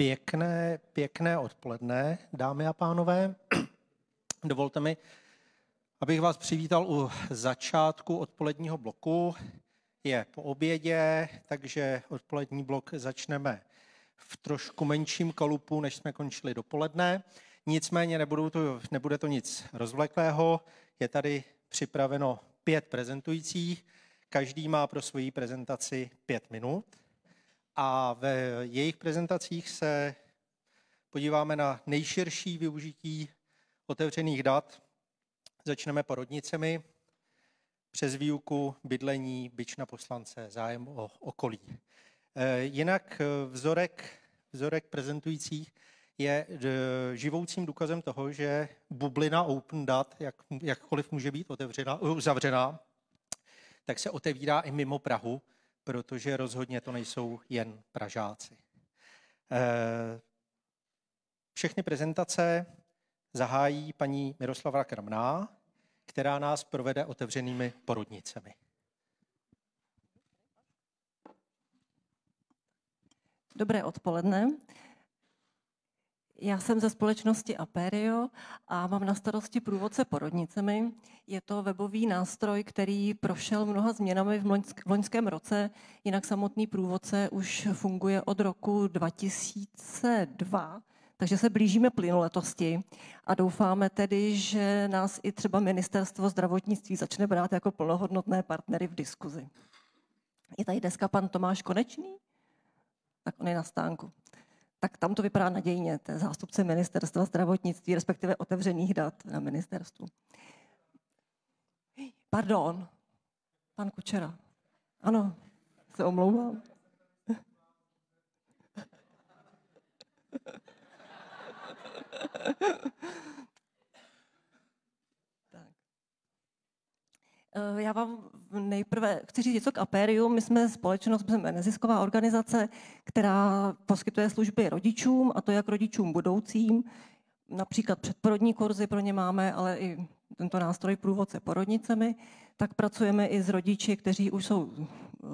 Pěkné, pěkné odpoledne, dámy a pánové. Dovolte mi, abych vás přivítal u začátku odpoledního bloku. Je po obědě, takže odpolední blok začneme v trošku menším kalupu, než jsme končili dopoledne. Nicméně nebudou to, nebude to nic rozvleklého. Je tady připraveno pět prezentujících. Každý má pro svoji prezentaci pět minut. A ve jejich prezentacích se podíváme na nejširší využití otevřených dat. Začneme porodnicemi, přes výuku, bydlení, byč na poslance, zájem o okolí. Eh, jinak vzorek, vzorek prezentujících je eh, živoucím důkazem toho, že bublina open dat, jak, jakkoliv může být otevřená, uzavřená, tak se otevírá i mimo Prahu, protože rozhodně to nejsou jen Pražáci. Všechny prezentace zahájí paní Miroslava Krmná, která nás provede otevřenými porodnicemi. Dobré odpoledne. Já jsem ze společnosti Aperio a mám na starosti průvodce porodnicemi. Je to webový nástroj, který prošel mnoha změnami v loňském roce, jinak samotný průvodce už funguje od roku 2002 takže se blížíme plynuletosti a doufáme tedy, že nás i třeba ministerstvo zdravotnictví začne brát jako plnohodnotné partnery v diskuzi. Je tady dneska pan Tomáš Konečný? Tak on je na stánku. Tak tam to vypadá nadějně, to je zástupce ministerstva zdravotnictví, respektive otevřených dat na ministerstvu. Pardon, pan Kučera. Ano, se omlouvám. tak. Eh, já vám nejprve chci říct něco k Aperiu. My jsme společnost, jsme nezisková organizace, která poskytuje služby rodičům, a to jak rodičům budoucím, například předporodní kurzy pro ně máme, ale i tento nástroj průvodce porodnicemi, tak pracujeme i s rodiči, kteří už jsou eh,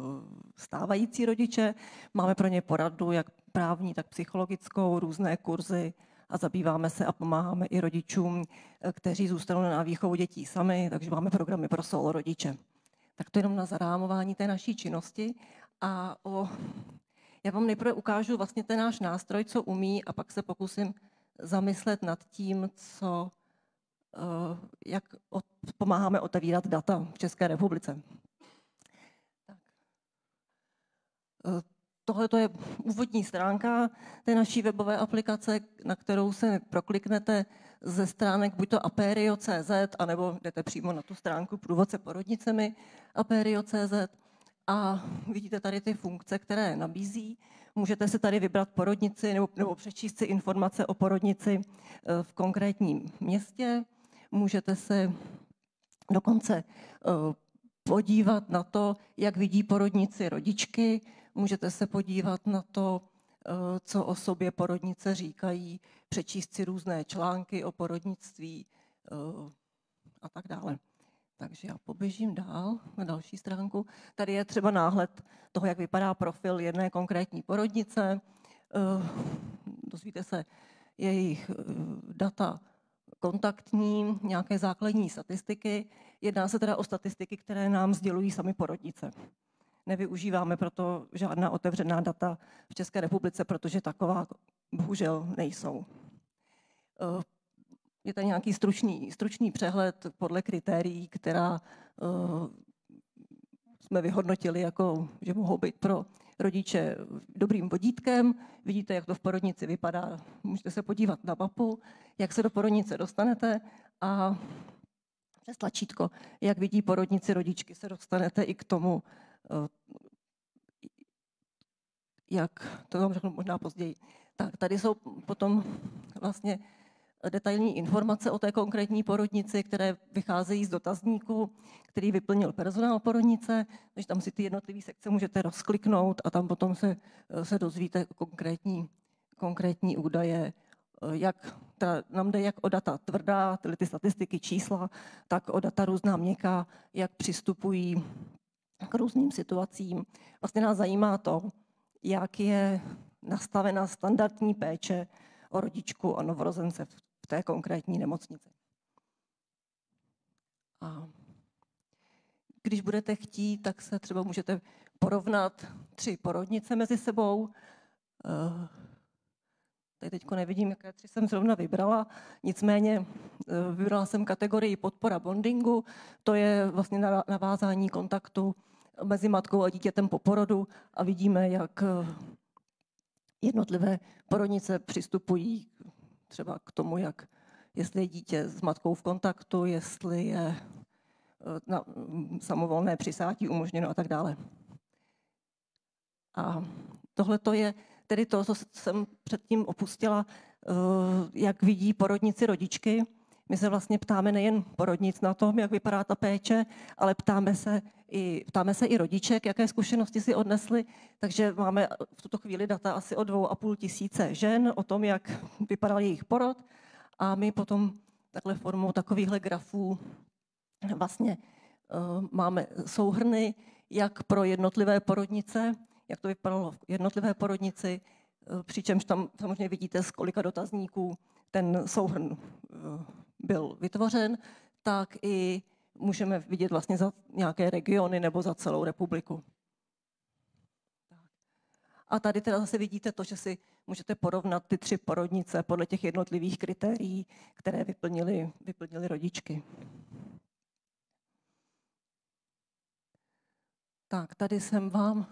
stávající rodiče. Máme pro ně poradu, jak právní, tak psychologickou, různé kurzy a zabýváme se a pomáháme i rodičům, eh, kteří zůstanou na výchovu dětí sami, takže máme programy pro solo rodiče. Tak to jenom na zarámování té naší činnosti. A o, já vám nejprve ukážu vlastně ten náš nástroj, co umí, a pak se pokusím zamyslet nad tím, co, eh, jak pomáháme otevírat data v České republice. Tak. Tohle je úvodní stránka té naší webové aplikace, na kterou se prokliknete ze stránek buď to aperio.cz, anebo jdete přímo na tu stránku průvodce porodnicemi aperio.cz a vidíte tady ty funkce, které nabízí. Můžete si tady vybrat porodnici nebo, nebo přečíst si informace o porodnici eh, v konkrétním městě. Můžete se dokonce eh, podívat na to, jak vidí porodnici rodičky, Můžete se podívat na to, eh, co o sobě porodnice říkají, přečíst si různé články o porodnictví eh, a tak dále. Takže já poběžím dál na další stránku. Tady je třeba náhled toho, jak vypadá profil jedné konkrétní porodnice. Eh, dozvíte se jejich data kontaktní, nějaké základní statistiky. Jedná se teda o statistiky, které nám sdělují sami porodnice. Nevyužíváme proto žádná otevřená data v České republice, protože taková bohužel nejsou. Eh, je tady nějaký stručný, stručný přehled podle kritérií, která eh, jsme vyhodnotili, jako, že mohou být pro rodiče dobrým vodítkem. Vidíte, jak to v porodnici vypadá. Můžete se podívat na mapu, jak se do porodnice dostanete a přes tlačítko, jak vidí porodnici rodičky, se dostanete i k tomu, Eh, jak, to vám řeknu možná později. Tak tady jsou potom vlastně detailní informace o té konkrétní porodnici, které vycházejí z dotazníku, který vyplnil personál porodnice, takže tam si ty jednotlivé sekce můžete rozkliknout a tam potom se, se dozvíte konkrétní, konkrétní údaje, jak ta, nám jde jak o data tvrdá, tyhle ty statistiky, čísla, tak o data různá měkká, jak přistupují k různým situacím. Vlastně nás zajímá to, jak je nastavena standardní péče o rodičku a novorozence v té konkrétní nemocnici. A když budete chtít, tak se třeba můžete porovnat tři porodnice mezi sebou. Eh, tady teď nevidím, jaké tři jsem zrovna vybrala, nicméně eh, vybrala jsem kategorii podpora bondingu, to je vlastně navázání kontaktu mezi matkou a dítětem po porodu a vidíme, jak eh, jednotlivé porodnice přistupují třeba k tomu, jak jestli je dítě s matkou v kontaktu, jestli je na samovolné přisátí umožněno a tak dále. A tohle to je tedy to, co jsem předtím opustila, eh, jak vidí porodnici rodičky. My se vlastně ptáme nejen porodnic na tom, jak vypadá ta péče, ale ptáme se i, ptáme se i rodiček, jaké zkušenosti si odnesli. Takže máme v tuto chvíli data asi o dvou a půl tisíce žen, o tom, jak vypadal jejich porod. A my potom takhle formou takovýchhle grafů vlastně uh, máme souhrny, jak pro jednotlivé porodnice, jak to vypadalo v jednotlivé porodnici, eh, přičemž tam samozřejmě vidíte, z kolika dotazníků ten souhrn eh, byl vytvořen, tak i můžeme vidět vlastně za nějaké regiony nebo za celou republiku. A tady teda zase vidíte to, že si můžete porovnat ty tři porodnice podle těch jednotlivých kritérií, které vyplnili, vyplnili rodičky. Tak, tady jsem vám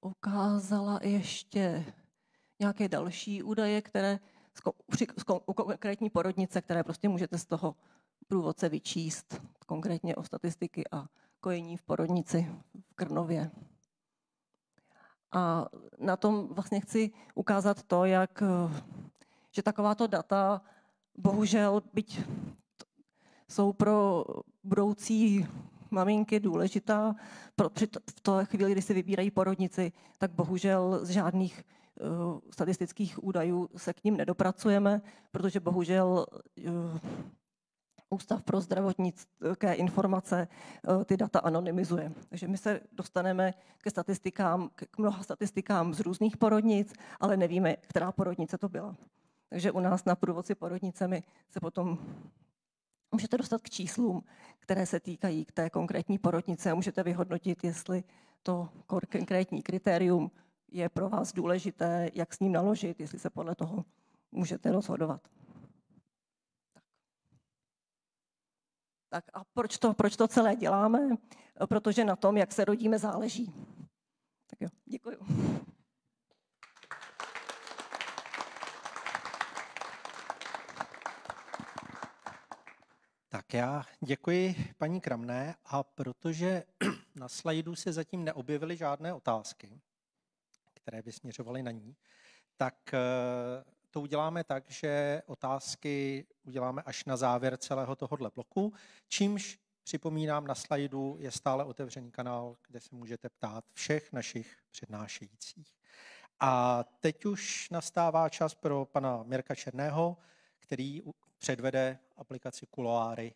ukázala ještě nějaké další údaje, které u konkrétní porodnice, které prostě můžete z toho průvodce vyčíst, konkrétně o statistiky a kojení v porodnici v Krnově. A na tom vlastně chci ukázat to, jak, že takováto data bohužel, byť jsou pro budoucí maminky důležitá. Pro, při to, v té chvíli, kdy se vybírají porodnici, tak bohužel z žádných statistických údajů se k ním nedopracujeme, protože bohužel uh, Ústav pro zdravotnické informace uh, ty data anonymizuje. Takže my se dostaneme ke statistikám, k mnoha statistikám z různých porodnic, ale nevíme, která porodnice to byla. Takže u nás na průvodci porodnicemi se potom můžete dostat k číslům, které se týkají k té konkrétní porodnice a můžete vyhodnotit, jestli to konkrétní kritérium je pro vás důležité, jak s ním naložit, jestli se podle toho můžete rozhodovat. Tak a proč to, proč to celé děláme? Protože na tom, jak se rodíme, záleží. Tak jo, děkuji. Tak já děkuji paní Kramné a protože na slajdu se zatím neobjevily žádné otázky, které by směřovaly na ní, tak eh, to uděláme tak, že otázky uděláme až na závěr celého tohohle bloku, čímž připomínám, na slajdu je stále otevřený kanál, kde se můžete ptát všech našich přednášejících. A teď už nastává čas pro pana Mirka Černého, který předvede aplikaci Kuloáry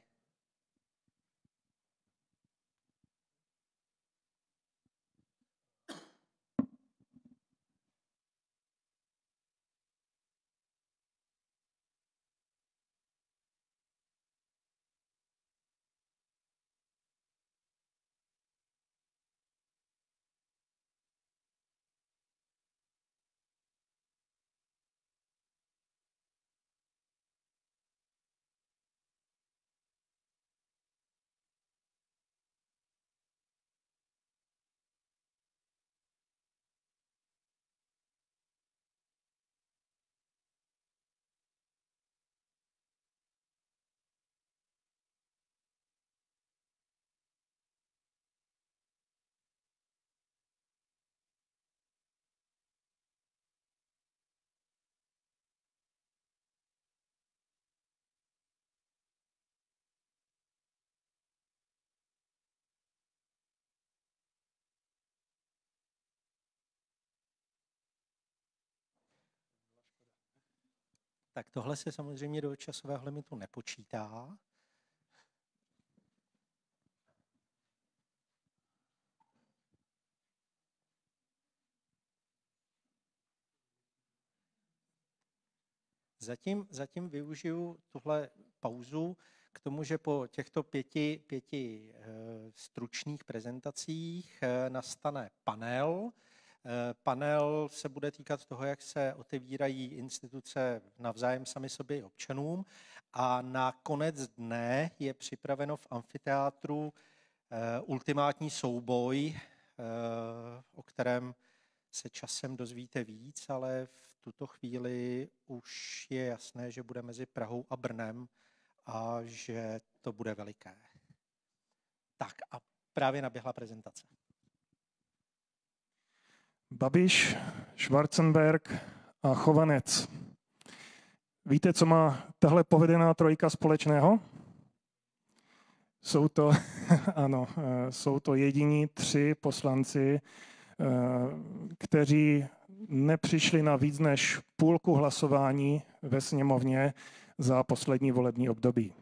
tak tohle se samozřejmě do časového limitu nepočítá. Zatím, zatím využiju tuhle pauzu k tomu, že po těchto pěti, pěti eh, stručných prezentacích eh, nastane panel, E, panel se bude týkat toho, jak se otevírají instituce navzájem sami sobě i občanům. A na konec dne je připraveno v amfiteátru e, ultimátní souboj, e, o kterém se časem dozvíte víc, ale v tuto chvíli už je jasné, že bude mezi Prahou a Brnem a že to bude veliké. Tak a právě naběhla prezentace. Babiš, Schwarzenberg a Chovanec. Víte, co má tahle povedená trojka společného? Jsou to, ano, jsou to jediní tři poslanci, eh, kteří nepřišli na víc než půlku hlasování ve sněmovně za poslední volební období.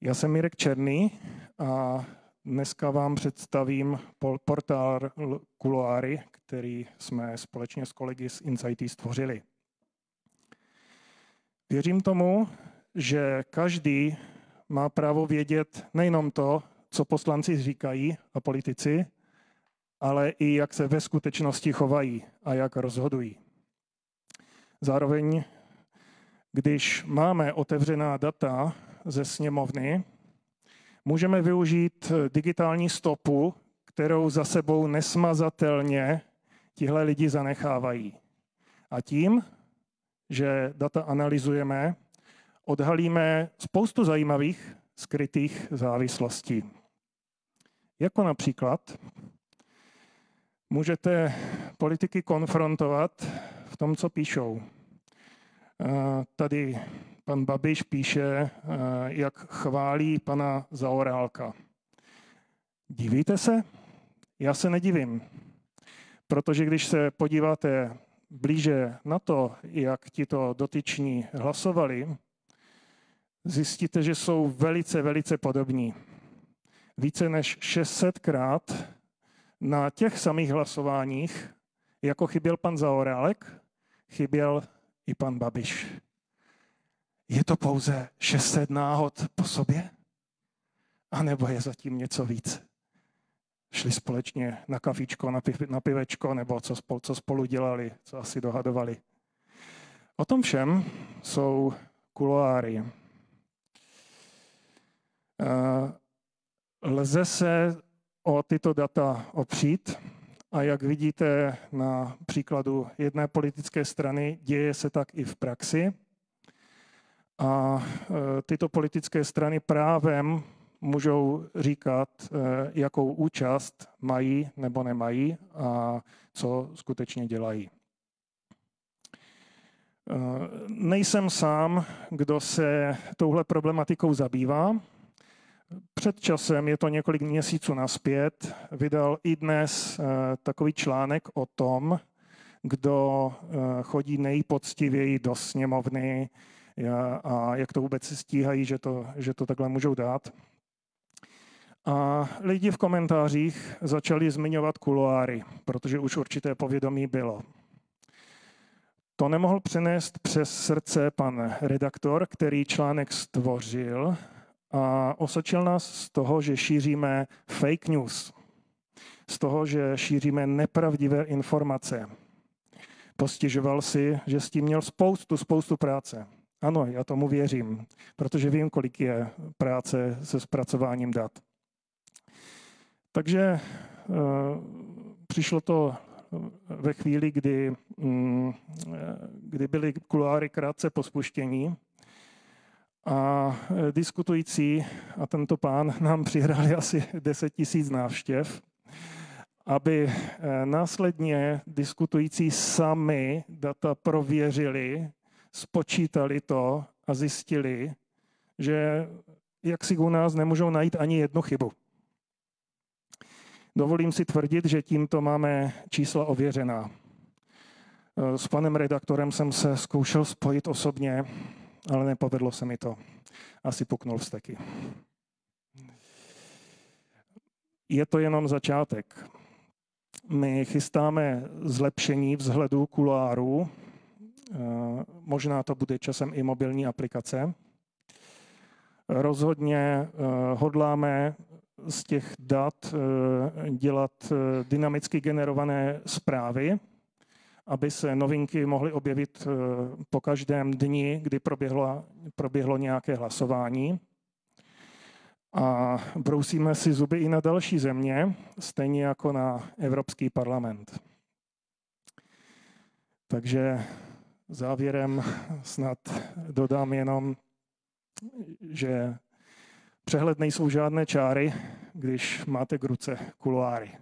Já jsem Mirek Černý a dneska vám představím portál Kuloáry, který jsme společně s kolegy z Insighty stvořili. Věřím tomu, že každý má právo vědět nejenom to, co poslanci říkají a politici, ale i jak se ve skutečnosti chovají a jak rozhodují. Zároveň, když máme otevřená data ze sněmovny, můžeme využít digitální stopu, kterou za sebou nesmazatelně tihle lidi zanechávají. A tím, že data analyzujeme, odhalíme spoustu zajímavých skrytých závislostí. Jako například můžete politiky konfrontovat v tom, co píšou. Tady pan Babiš píše, jak chválí pana Zaorálka. Divíte se? Já se nedivím, protože když se podíváte blíže na to, jak ti to dotyční hlasovali, zjistíte, že jsou velice, velice podobní. Více než 600krát na těch samých hlasováních, jako chyběl pan Zaorálek, chyběl i pan Babiš. Je to pouze 600 náhod po sobě? A nebo je zatím něco víc? Šli společně na kafičko, na, piv, na pivečko, nebo co spolu, co spolu dělali, co asi dohadovali. O tom všem jsou kuloáry. Eh, lze se o tyto data opřít. A jak vidíte na příkladu jedné politické strany, děje se tak i v praxi. A e, tyto politické strany právem můžou říkat, e, jakou účast mají nebo nemají a co skutečně dělají. E, nejsem sám, kdo se touhle problematikou zabývá. Před časem, je to několik měsíců naspět, vydal i dnes takový článek o tom, kdo chodí nejpoctivěji do sněmovny a jak to vůbec stíhají, že to, že to takhle můžou dát. A lidi v komentářích začali zmiňovat kuloáry, protože už určité povědomí bylo. To nemohl přenést přes srdce pan redaktor, který článek stvořil a osočil nás z toho, že šíříme fake news, z toho, že šíříme nepravdivé informace. Postěžoval si, že s tím měl spoustu, spoustu práce. Ano, já tomu věřím, protože vím, kolik je práce se zpracováním dat. Takže e, přišlo to ve chvíli, kdy, mm, eh, kdy byly kuláry krátce po spuštění a diskutující a tento pán nám přihrali asi 10 tisíc návštěv, aby následně diskutující sami data prověřili, spočítali to a zjistili, že jak si u nás nemůžou najít ani jednu chybu. Dovolím si tvrdit, že tímto máme čísla ověřená. S panem redaktorem jsem se zkoušel spojit osobně ale nepovedlo se mi to. Asi puknul vsteky. Je to jenom začátek. My chystáme zlepšení vzhledu kuloárů Možná to bude časem i mobilní aplikace. Rozhodně hodláme z těch dat dělat dynamicky generované zprávy, aby se novinky mohly objevit po každém dni, kdy proběhlo, proběhlo nějaké hlasování. A brousíme si zuby i na další země, stejně jako na Evropský parlament. Takže závěrem snad dodám jenom, že přehled nejsou žádné čáry, když máte k ruce kuloáry.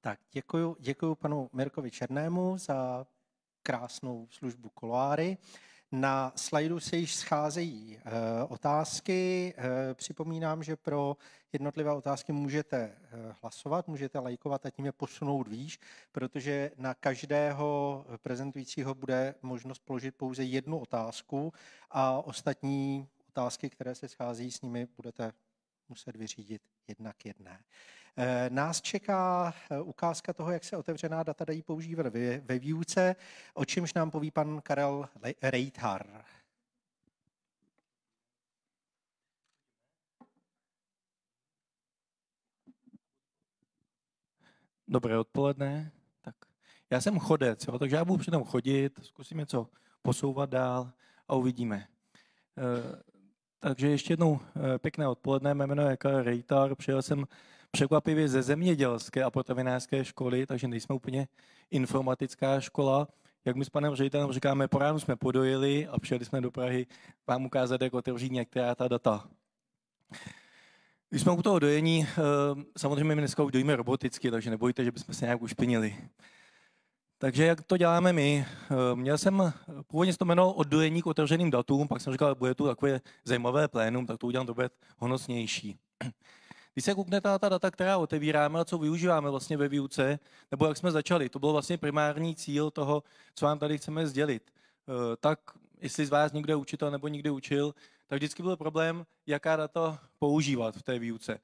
Tak děkuji, děkuji panu Mirkovi Černému za krásnou službu Koloáry. Na slajdu se již scházejí e, otázky. E, připomínám, že pro jednotlivé otázky můžete e, hlasovat, můžete lajkovat a tím je posunout výš, protože na každého prezentujícího bude možnost položit pouze jednu otázku a ostatní otázky, které se schází s nimi, budete muset vyřídit jednak jedné. Eh, nás čeká eh, ukázka toho, jak se otevřená data dají používat ve, výuce, o čemž nám poví pan Karel Reithar. Dobré odpoledne. Tak. Já jsem chodec, jo, takže já budu přitom chodit, zkusím něco posouvat dál a uvidíme. E, takže ještě jednou pěkné odpoledne, mé jméno Karel Rejtar, přijel jsem překvapivě ze zemědělské a potravinářské školy, takže nejsme úplně informatická škola. Jak my s panem ředitelem říkáme, po ránu jsme podojili a přijeli jsme do Prahy vám ukázat, jak otevřít některá ta data. Když jsme u toho dojení, eh, samozřejmě my dneska dojíme roboticky, takže nebojte, že bychom se nějak ušpinili. Takže jak to děláme my? Eh, měl jsem, původně to jmenoval od dojení k otevřeným datům, pak jsem říkal, bude tu takové zajímavé plénum, tak to udělám to bude honosnější. Když se kouknete na ta data, která otevíráme a co využíváme vlastně ve výuce, nebo jak jsme začali, to byl vlastně primární cíl toho, co vám tady chceme sdělit. Eh, tak jestli z vás někdo je učitel nebo někdy učil, tak vždycky byl problém, jaká data používat v té výuce.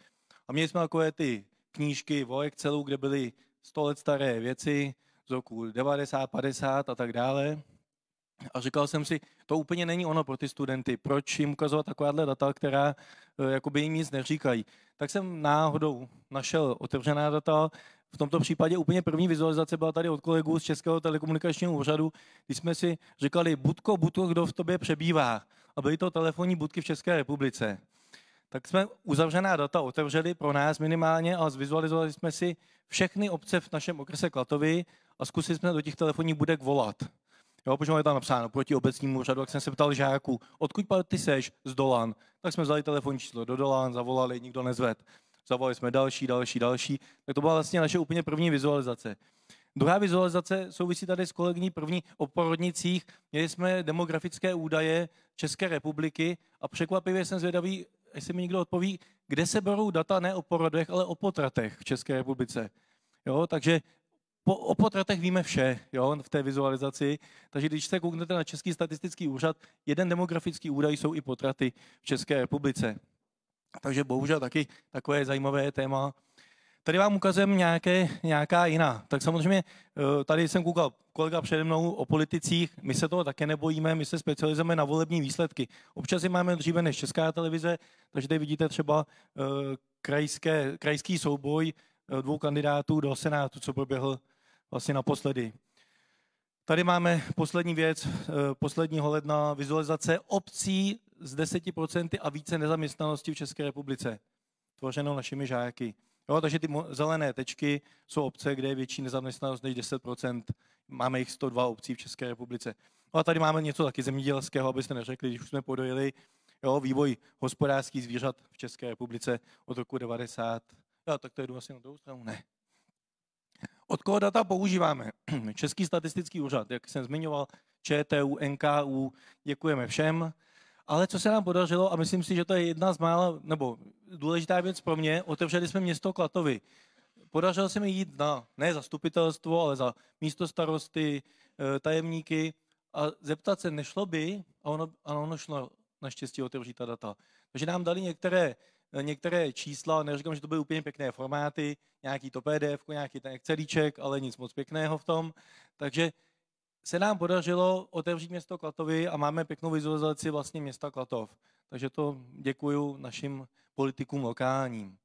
A měli jsme takové ty knížky o Excelu, kde byly 100 let staré věci z roku 90, 50 a tak dále. A říkal jsem si, to úplně není ono pro ty studenty. Proč jim ukazovat takováhle data, která eh, jakoby jim nic neříkají. Tak jsem náhodou našel otevřená data. V tomto případě úplně první vizualizace byla tady od kolegů z Českého telekomunikačního úřadu, kdy jsme si říkali, Budko, Budko, kdo v tobě přebývá. A byly to telefonní budky v České republice. Tak jsme uzavřená data otevřeli pro nás minimálně a zvizualizovali jsme si všechny obce v našem okrese Klatovi a zkusili jsme do těch telefonních budek volat. Jo, protože je tam napsáno proti obecnímu úřadu, jak jsem se ptal žáků, odkud ty seš z Dolan, tak jsme vzali telefonní číslo do Dolan, zavolali, nikdo nezved. Zavolali jsme další, další, další. Tak to byla vlastně naše úplně první vizualizace. Druhá vizualizace souvisí tady s kolegyní první o porodnicích. Měli jsme demografické údaje České republiky a překvapivě jsem zvědavý, jestli mi někdo odpoví, kde se berou data ne o porodech, ale o potratech v České republice. Jo, takže po, o potratech víme vše jo, v té vizualizaci, takže když se kouknete na Český statistický úřad, jeden demografický údaj jsou i potraty v České republice. Takže bohužel taky takové zajímavé téma. Tady vám ukazujeme nějaké, nějaká jiná. Tak samozřejmě eh, tady jsem koukal kolega přede mnou o politicích, my se toho také nebojíme, my se specializujeme na volební výsledky. Občas je máme dříve než Česká televize, takže tady vidíte třeba eh, krajské, krajský souboj eh, dvou kandidátů do Senátu, co proběhl vlastně naposledy. Tady máme poslední věc, eh, posledního ledna, vizualizace obcí z 10% a více nezaměstnanosti v České republice, tvořeno našimi žáky. Jo, takže ty zelené tečky jsou obce, kde je větší nezaměstnanost než 10%. Máme jich 102 obcí v České republice. No a tady máme něco taky zemědělského, abyste neřekli, když už jsme podojili jo, vývoj hospodářských zvířat v České republice od roku 90. Jo, tak to je vlastně na druhou stranu? Ne. Od koho data používáme? Český statistický úřad, jak jsem zmiňoval, ČTU, NKU, děkujeme všem. Ale co se nám podařilo, a myslím si, že to je jedna z mála, nebo důležitá věc pro mě, otevřeli jsme město Klatovy. Podařilo se mi jít na ne zastupitelstvo, ale za místo starosty, eh, tajemníky a zeptat se, nešlo by, a ono, a ono šlo naštěstí otevřít ta data. Takže nám dali některé některé čísla, neříkám, že to byly úplně pěkné formáty, nějaký to PDF, nějaký ten Excelíček, ale nic moc pěkného v tom. Takže se nám podařilo otevřít město Klatovy a máme pěknou vizualizaci vlastně města Klatov. Takže to děkuju našim politikům lokálním.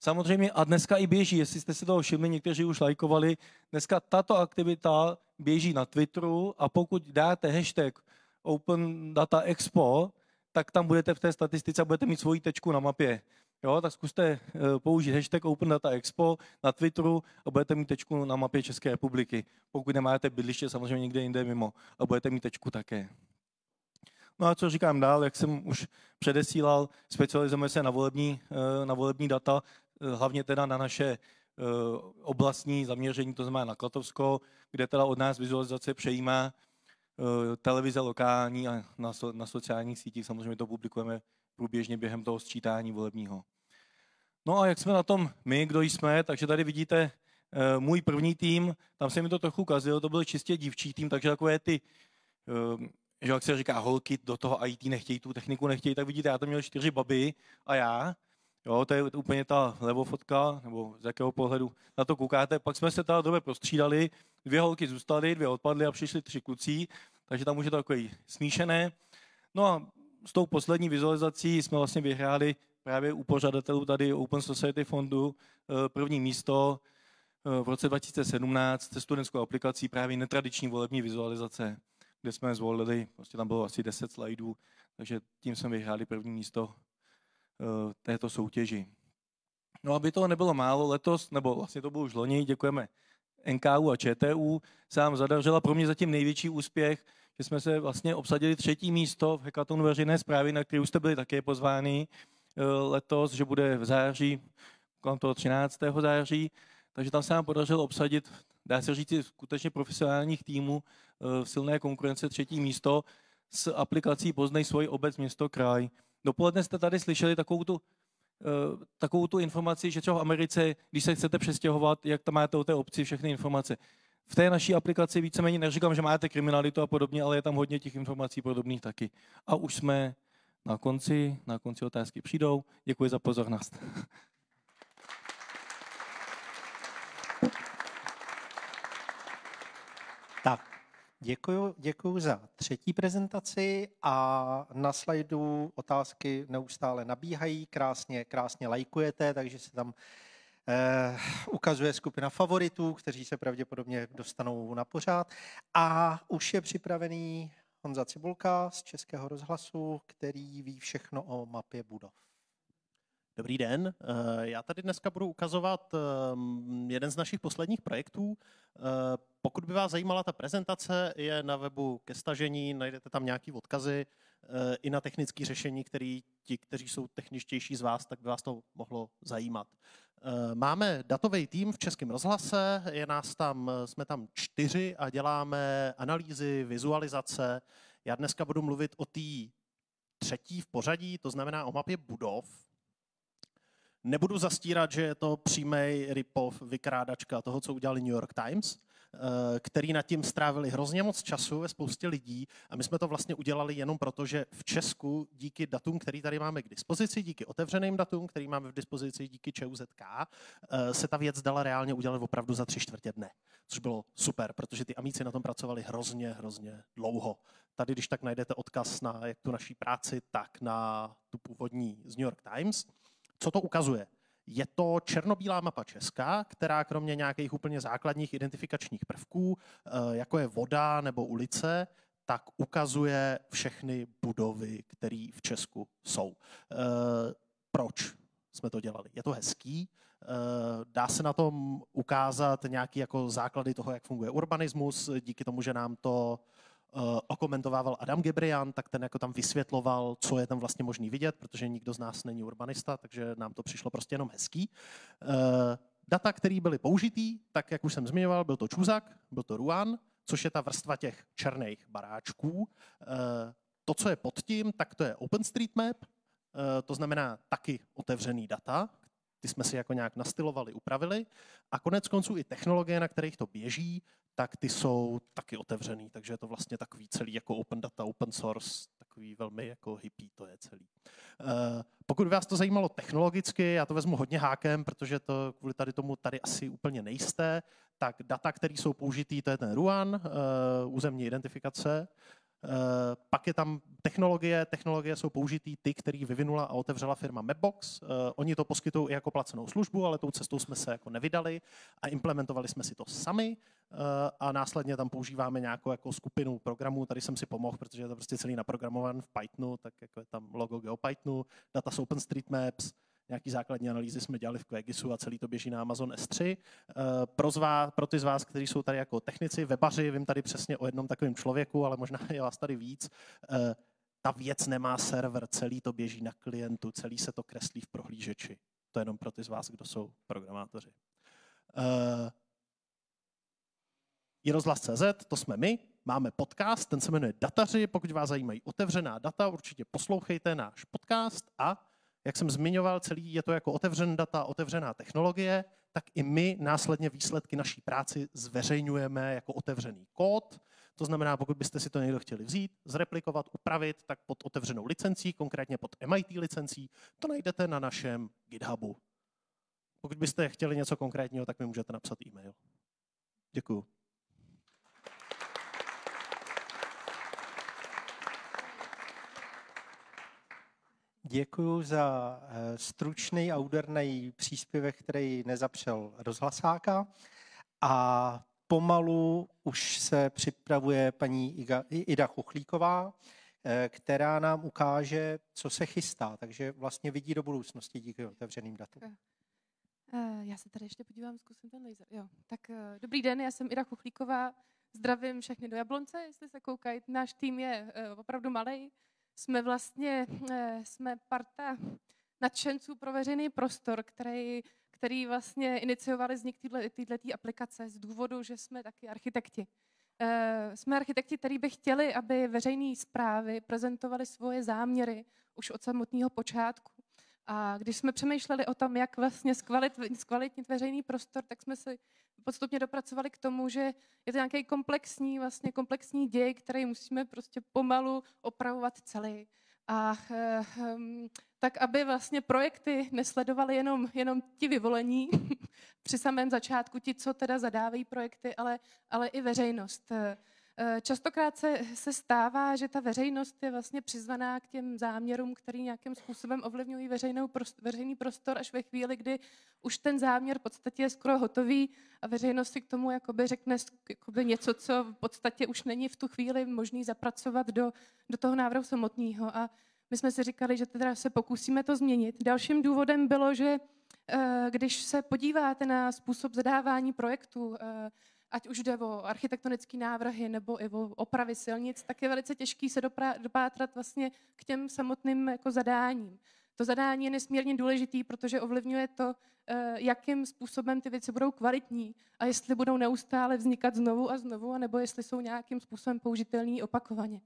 Samozřejmě a dneska i běží, jestli jste si toho všimli, někteří už lajkovali, dneska tato aktivita běží na Twitteru a pokud dáte hashtag Open Data Expo, tak tam budete v té statistice a budete mít svoji tečku na mapě. Jo, tak zkuste eh, použít hashtag Open Data Expo na Twitteru a budete mít tečku na mapě České republiky. Pokud nemáte bydliště, samozřejmě někde jinde mimo a budete mít tečku také. No a co říkám dál, jak jsem už předesílal, specializujeme se na volební, eh, na volební data, eh, hlavně teda na naše oblastní zaměření, to znamená na Klatovsko, kde teda od nás vizualizace přejímá televize lokální a na, na sociálních sítích samozřejmě to publikujeme průběžně během toho sčítání volebního. No a jak jsme na tom my, kdo jsme, takže tady vidíte uh, můj první tým, tam se mi to trochu kazilo, to byl čistě dívčí tým, takže takové ty, uh, že jak se říká, holky do toho IT nechtějí, tu techniku nechtějí, tak vidíte, já tam měl čtyři baby a já, Jo, to je úplně ta levofotka, nebo z jakého pohledu na to koukáte. Pak jsme se teda dobře prostřídali, dvě holky zůstaly, dvě odpadly a přišli tři kluci, takže tam už je to takový smíšené. No a s tou poslední vizualizací jsme vlastně vyhráli právě u pořadatelů tady Open Society fondu eh, první místo eh, v roce 2017 se studentskou aplikací právě netradiční volební vizualizace, kde jsme zvolili, vlastně tam bylo asi 10 slajdů, takže tím jsme vyhráli první místo této soutěži. No aby toho nebylo málo, letos, nebo vlastně to bylo už loni, děkujeme NKU a ČTU, se nám zadařila pro mě zatím největší úspěch, že jsme se vlastně obsadili třetí místo v hekatonu veřejné zprávy, na který už jste byli také pozváni eh, letos, že bude v září, kolem toho 13. září, takže tam se nám podařilo obsadit, dá se říct, skutečně profesionálních týmů eh, v silné konkurence třetí místo s aplikací Poznej svoji obec, město, kraj. Dopoledne jste tady slyšeli takovou tu, eh, takovou tu informaci, že třeba v Americe, když se chcete přestěhovat, jak tam máte o té obci všechny informace v té naší aplikaci víceméně neříkám, že máte kriminalitu a podobně, ale je tam hodně těch informací podobných taky. A už jsme na konci, na konci otázky přijdou. Děkuji za pozornost. Tak, děkuji, děkuji za třetí prezentaci a na slajdu otázky neustále nabíhají, krásně, krásně lajkujete, takže se tam Eh, ukazuje skupina favoritů, kteří se pravděpodobně dostanou na pořád. A už je připravený Honza Cibulka z Českého rozhlasu, který ví všechno o mapě budov. Dobrý den. Eh, já tady dneska budu ukazovat ehm, jeden z našich posledních projektů. Eh, pokud by vás zajímala ta prezentace, je na webu ke stažení, najdete tam nějaké odkazy i na technické řešení, který ti, kteří jsou techničtější z vás, tak by vás to mohlo zajímat. Eh, máme datový tým v Českém rozhlase, je nás tam, jsme tam čtyři a děláme analýzy, vizualizace. Já dneska budu mluvit o té třetí v pořadí, to znamená o mapě budov. Nebudu zastírat, že je to přímý ripov, vykrádačka toho, co udělali New York Times. Eh, který nad tím strávili hrozně moc času ve spoustě lidí a my jsme to vlastně udělali jenom proto, že v Česku díky datům, který tady máme k dispozici, díky otevřeným datům, který máme v dispozici díky ČUZK, eh, se ta věc dala reálně udělat opravdu za tři čtvrtě dne, což bylo super, protože ty amíci na tom pracovali hrozně, hrozně dlouho. Tady, když tak najdete odkaz na jak tu naší práci, tak na tu původní z New York Times. Co to ukazuje? Je to černobílá mapa Česka, která kromě nějakých úplně základních identifikačních prvků, eh, jako je voda nebo ulice, tak ukazuje všechny budovy, které v Česku jsou. Eh, proč jsme to dělali? Je to hezký, eh, dá se na tom ukázat nějaký jako základy toho, jak funguje urbanismus, díky tomu, že nám to okomentovával Adam Gebrian, tak ten jako tam vysvětloval, co je tam vlastně možný vidět, protože nikdo z nás není urbanista, takže nám to přišlo prostě jenom hezký. Eh, data, které byly použitý, tak jak už jsem zmiňoval, byl to Čuzak, byl to Ruan, což je ta vrstva těch černých baráčků. Eh, to, co je pod tím, tak to je OpenStreetMap, to znamená taky otevřený data, ty jsme si jako nějak nastylovali, upravili. A konec konců i technologie, na kterých to běží, tak ty jsou taky otevřený, takže je to vlastně takový celý jako open data, open source, takový velmi jako hippie to je celý. Uh, pokud vás to zajímalo technologicky, já to vezmu hodně hákem, protože to kvůli tady tomu tady asi úplně nejste, tak data, které jsou použitý, to je ten RUAN, uh, územní identifikace, Eh, pak je tam technologie, technologie jsou použitý ty, který vyvinula a otevřela firma Mapbox. Uh, oni to poskytují i jako placenou službu, ale tou cestou jsme se jako nevydali a implementovali jsme si to sami uh, a následně tam používáme nějakou jako skupinu programů. Tady jsem si pomohl, protože je to prostě celý naprogramovan v Pythonu, tak jako je tam logo GeoPythonu, data z OpenStreetMaps, nějaký základní analýzy jsme dělali v Quagisu a celý to běží na Amazon S3. Eh, pro, zvá, pro ty z vás, kteří jsou tady jako technici, webaři, vím tady přesně o jednom takovém člověku, ale možná je vás tady víc. Eh, ta věc nemá server, celý to běží na klientu, celý se to kreslí v prohlížeči. To je jenom pro ty z vás, kdo jsou programátoři. Uh, je rozhlas.cz, to jsme my, máme podcast, ten se jmenuje Dataři, pokud vás zajímají otevřená data, určitě poslouchejte náš podcast a jak jsem zmiňoval, celý je to jako otevřená data, otevřená technologie, tak i my následně výsledky naší práci zveřejňujeme jako otevřený kód. To znamená, pokud byste si to někdo chtěli vzít, zreplikovat, upravit, tak pod otevřenou licencí, konkrétně pod MIT licencí, to najdete na našem GitHubu. Pokud byste chtěli něco konkrétního, tak mi můžete napsat e-mail. Děkuju. Děkuji za eh, stručný a úderný příspěvek, který nezapřel rozhlasáka. A pomalu už se připravuje paní Ida Chuchlíková, eh, která nám ukáže, co se chystá. Takže vlastně vidí do budoucnosti díky otevřeným datům. Eh, já se tady ještě podívám, zkusím ten laser. Jo. Tak dobrý den, já jsem Ida Chuchlíková. Zdravím všechny do Jablonce, jestli se koukají. Náš tým je opravdu malý jsme vlastně eh, jsme parta nadšenců pro veřejný prostor, který, který vlastně iniciovali vznik této aplikace z důvodu, že jsme taky architekti. Eh, jsme architekti, kteří by chtěli, aby veřejné zprávy prezentovaly svoje záměry už od samotného počátku. A když jsme přemýšleli o tom, jak vlastně zkvalitnit veřejný prostor, tak jsme si postupně dopracovali k tomu, že je to nějaký komplexní, vlastně komplexní děj, který musíme prostě pomalu opravovat celý. A um, tak, aby vlastně projekty nesledovaly jenom, jenom ti vyvolení při samém začátku, ti, co teda zadávají projekty, ale, ale i veřejnost. Eh, častokrát se, se stává, že ta veřejnost je vlastně přizvaná k těm záměrům, který nějakým způsobem ovlivňují veřejnou prost, veřejný prostor až ve chvíli, kdy už ten záměr v podstatě je skoro hotový a veřejnost si k tomu jakoby řekne jakoby něco, co v podstatě už není v tu chvíli možný zapracovat do, do toho návrhu samotného. A my jsme si říkali, že teda se pokusíme to změnit. Dalším důvodem bylo, že eh, když se podíváte na způsob zadávání projektů, eh, ať už jde o architektonické návrhy nebo i o opravy silnic, tak je velice těžký se dopátrat vlastně k těm samotným jako zadáním. To zadání je nesmírně důležitý, protože ovlivňuje to, eh, jakým způsobem ty věci budou kvalitní a jestli budou neustále vznikat znovu a znovu, nebo jestli jsou nějakým způsobem použitelný opakovaně.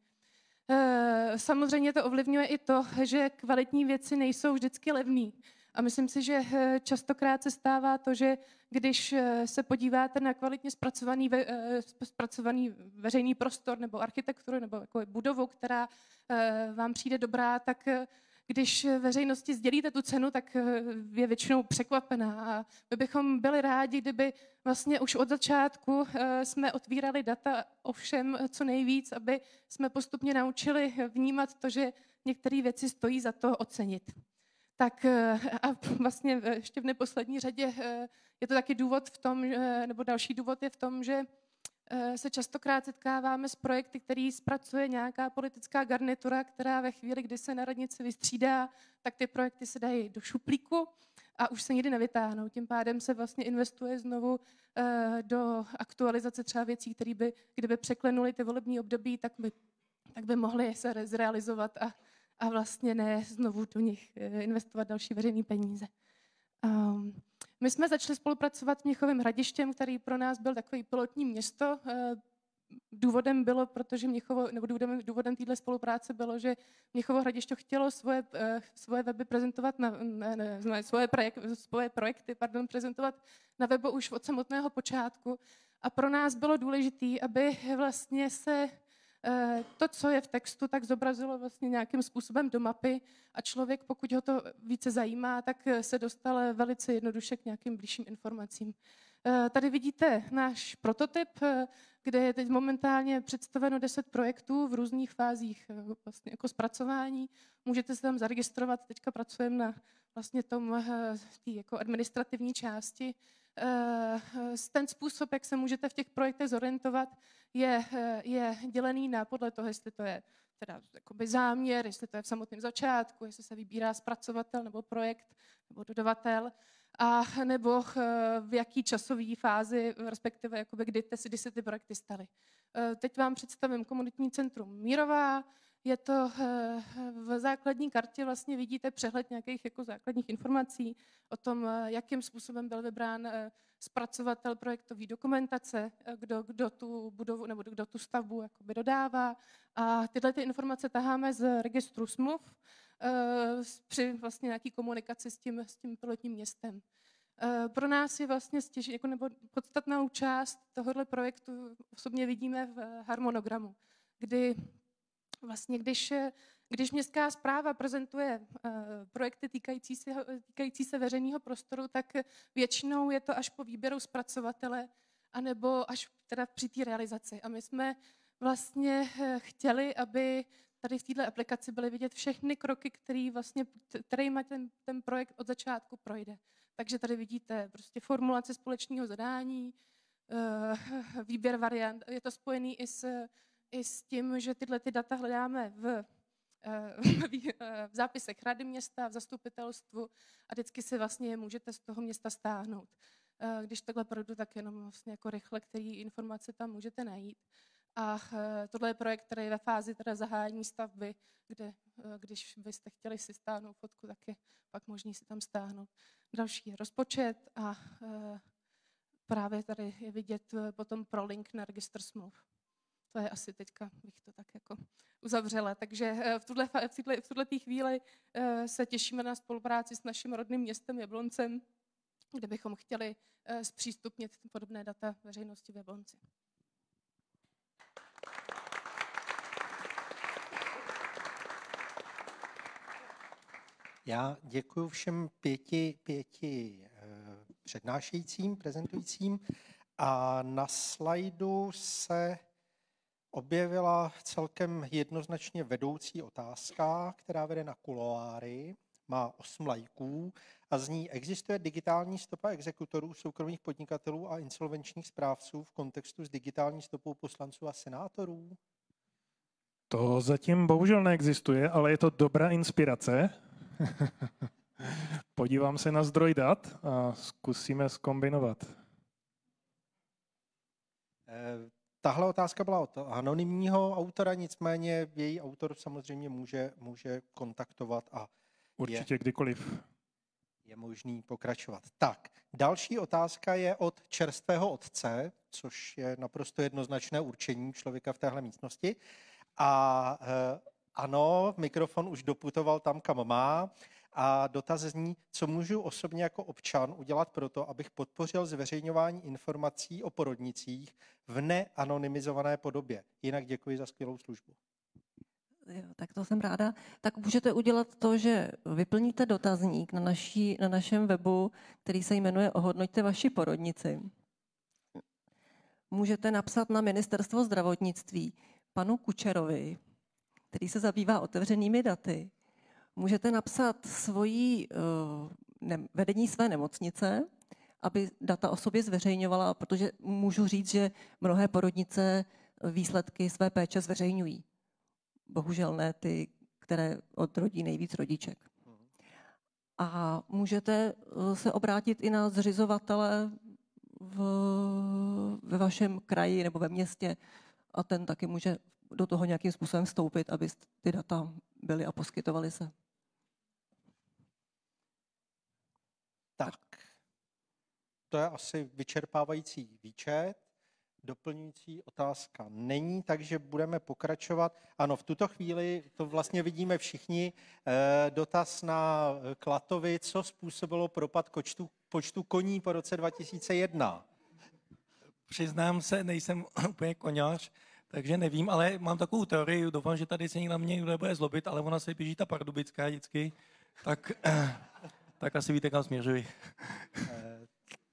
Eh, samozřejmě to ovlivňuje i to, že kvalitní věci nejsou vždycky levné. A myslím si, že eh, častokrát se stává to, že když eh, se podíváte na kvalitně zpracovaný, ve, eh, zpracovaný veřejný prostor nebo architekturu nebo jako budovu, která vám přijde dobrá, tak když veřejnosti sdělíte tu cenu, tak je většinou překvapená. A my bychom byli rádi, kdyby vlastně už od začátku jsme otvírali data o všem, co nejvíc, aby jsme postupně naučili vnímat to, že některé věci stojí za to ocenit tak eh, a vlastně ještě v neposlední řadě eh, je to taky důvod v tom, nebo další důvod je v tom, že eh, se častokrát setkáváme s projekty, který zpracuje nějaká politická garnitura, která ve chvíli, kdy se na radnici vystřídá, tak ty projekty se dají do šuplíku a už se nikdy nevytáhnou. Tím pádem se vlastně investuje znovu do aktualizace třeba věcí, které by, kdyby překlenuly ty volební období, tak by, tak by mohly se zrealizovat a a vlastně ne znovu do nich eh, investovat další veřejné peníze. Um, my jsme začali spolupracovat s Měchovým hradištěm, který pro nás byl takový pilotní město. Uh, důvodem bylo, protože Měchovo, nebo důvodem, důvodem téhle spolupráce bylo, že Měchovo hradiště chtělo svoje, eh, svoje weby prezentovat na, ne, ne, ne, svoje, projek, svoje projekty pardon, prezentovat na webu už od samotného počátku. A pro nás bylo důležité, aby vlastně se to, co je v textu, tak zobrazilo vlastně nějakým způsobem do mapy a člověk, pokud ho to více zajímá, tak eh, se dostal velice jednoduše k nějakým blížším informacím. Eh, tady vidíte náš prototyp, kde je teď momentálně představeno 10 projektů v různých fázích vlastně jako zpracování. Můžete se tam zaregistrovat, teďka pracujeme na vlastně tom, tý jako administrativní části. Ten způsob, jak se můžete v těch projektech zorientovat, je, eh, je dělený na podle toho, jestli to je teda jakoby záměr, jestli to je v samotném začátku, jestli se vybírá zpracovatel nebo projekt nebo dodavatel, a nebo eh, v jaký časové fázi, respektive jakoby kdy, kdy se ty projekty staly. Eh, teď vám představím komunitní centrum Mírová. Je to v základní kartě vlastně vidíte přehled nějakých jako základních informací o tom, jakým způsobem byl vybrán zpracovatel projektové dokumentace, eh, kdo, kdo tu budovu nebo kdo tu stavbu dodává. A tyhle ty informace taháme z registru smluv při vlastně nějaký komunikaci s tím, s tím pilotním městem. Pro nás je vlastně stěž, jako nebo podstatnou část tohohle projektu osobně vidíme v harmonogramu, kdy vlastně když když městská zpráva prezentuje uh, projekty týkající se, týkající se veřejného prostoru, tak většinou je to až po výběru zpracovatele, anebo až teda při té realizaci. A my jsme vlastně uh, chtěli, aby tady v této aplikaci byly vidět všechny kroky, který vlastně, kterýma ten, ten projekt od začátku projde. Takže tady vidíte prostě formulace společného zadání, uh, výběr variant. Je to spojený i s, i s tím, že tyhle ty data hledáme v v zápisech rady města, v zastupitelstvu a vždycky si vlastně můžete z toho města stáhnout. Eh, když takhle projdu, tak jenom vlastně jako rychle, který informace tam můžete najít. A eh, tohle je projekt, který je ve fázi teda zahájení stavby, kde eh, když byste chtěli si stáhnout fotku, tak je pak možný si tam stáhnout. Další rozpočet a právě tady je vidět potom pro link na registr smluv to je asi teďka, bych to tak jako uzavřela. Takže eh, v tuhle, v tuhle, v tuhle chvíli eh, se těšíme na spolupráci s naším rodným městem Jabloncem, kde bychom chtěli eh, zpřístupnit podobné data veřejnosti v Jablonci. Já děkuji všem pěti, pěti přednášejícím, prezentujícím a na slajdu se objevila celkem jednoznačně vedoucí otázka, která vede na kuloáry, má osm lajků a z ní existuje digitální stopa exekutorů, soukromých podnikatelů a insolvenčních správců v kontextu s digitální stopou poslanců a senátorů? To zatím bohužel neexistuje, ale je to dobrá inspirace. Podívám se na zdroj dat a zkusíme skombinovat. Eh, Tahle otázka byla od anonymního autora, nicméně její autor samozřejmě může, může kontaktovat a Určitě je, kdykoliv. Je možný pokračovat. Tak, další otázka je od čerstvého otce, což je naprosto jednoznačné určení člověka v téhle místnosti. A e, ano, mikrofon už doputoval tam, kam má. A dotaz zní, co můžu osobně jako občan udělat pro to, abych podpořil zveřejňování informací o porodnicích v neanonymizované podobě. Jinak děkuji za skvělou službu. Jo, tak to jsem ráda. Tak můžete udělat to, že vyplníte dotazník na, naší, na našem webu, který se jmenuje Ohodnoťte vaši porodnici. Můžete napsat na ministerstvo zdravotnictví panu Kučerovi, který se zabývá otevřenými daty můžete napsat svoji uh, ne, vedení své nemocnice, aby data o sobě zveřejňovala, protože můžu říct, že mnohé porodnice výsledky své péče zveřejňují. Bohužel ne ty, které odrodí nejvíc rodiček. A můžete eh, se obrátit i na zřizovatele v, ve vašem kraji nebo ve městě a ten taky může do toho nějakým způsobem vstoupit, aby ty data byly a poskytovaly se. Tak, to je asi vyčerpávající výčet. Doplňující otázka není, takže budeme pokračovat. Ano, v tuto chvíli to vlastně vidíme všichni. Eh, dotaz na Klatovi, co způsobilo propad počtu, počtu koní po roce 2001? Přiznám se, nejsem úplně koněř, takže nevím, ale mám takovou teorii, doufám, že tady se na mě nebude zlobit, ale ona se běží ta pardubická vždycky, tak, tak asi víte, kam směřuji. Eh,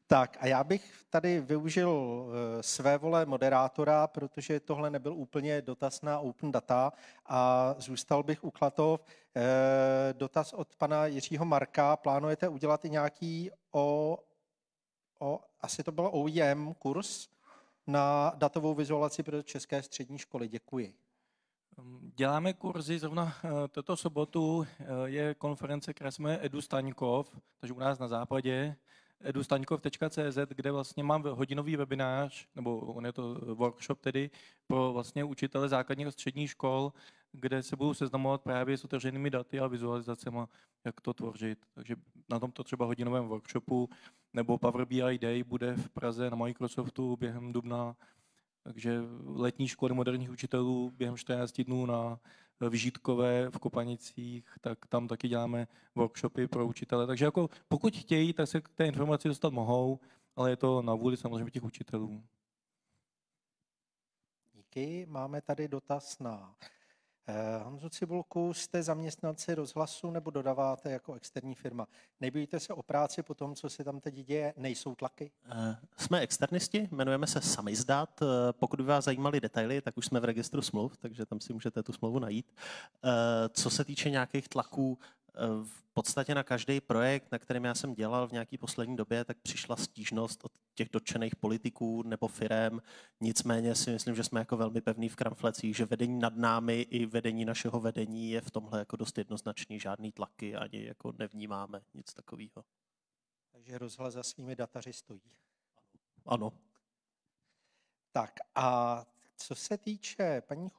tak a já bych tady využil eh, své vole moderátora, protože tohle nebyl úplně dotaz na open data a zůstal bych u Klatov. Eh, dotaz od pana Jiřího Marka. Plánujete udělat i nějaký o, o asi to bylo OEM kurz na datovou vizualaci pro české střední školy? Děkuji. Děláme kurzy, zrovna toto sobotu je konference, která se jmenuje Edu Staňkov, takže u nás na západě edustaňkov.cz, kde vlastně mám hodinový webinář, nebo on je to workshop tedy, pro vlastně učitele základních a středních škol, kde se budou seznamovat právě s otevřenými daty a vizualizacemi, jak to tvořit. Takže na tomto třeba hodinovém workshopu nebo Power BI Day bude v Praze na Microsoftu během dubna. Takže letní školy moderních učitelů během 14 dnů na v v Kopanicích, tak tam taky děláme workshopy pro učitele. Takže jako pokud chtějí, tak se k té informaci dostat mohou, ale je to na vůli samozřejmě těch učitelů. Díky. Máme tady dotaz na Eh, Honzo Cibulku, jste zaměstnanci rozhlasu nebo dodáváte jako externí firma? Nebojíte se o práci po tom, co se tam teď děje? Nejsou tlaky? Eh, jsme externisti, jmenujeme se Samizdat. Eh, pokud by vás zajímaly detaily, tak už jsme v registru smluv, takže tam si můžete tu smlouvu najít. Co se týče nějakých tlaků, v podstatě na každý projekt, na kterém já jsem dělal v nějaké poslední době, tak přišla stížnost od těch dotčených politiků nebo firem. Nicméně si myslím, že jsme jako velmi pevný v kramflecích, že vedení nad námi i vedení našeho vedení je v tomhle jako dost jednoznačný, žádný tlaky ani jako nevnímáme nic takového. Takže rozhlas za svými dataři stojí. Ano. Tak a co se týče paní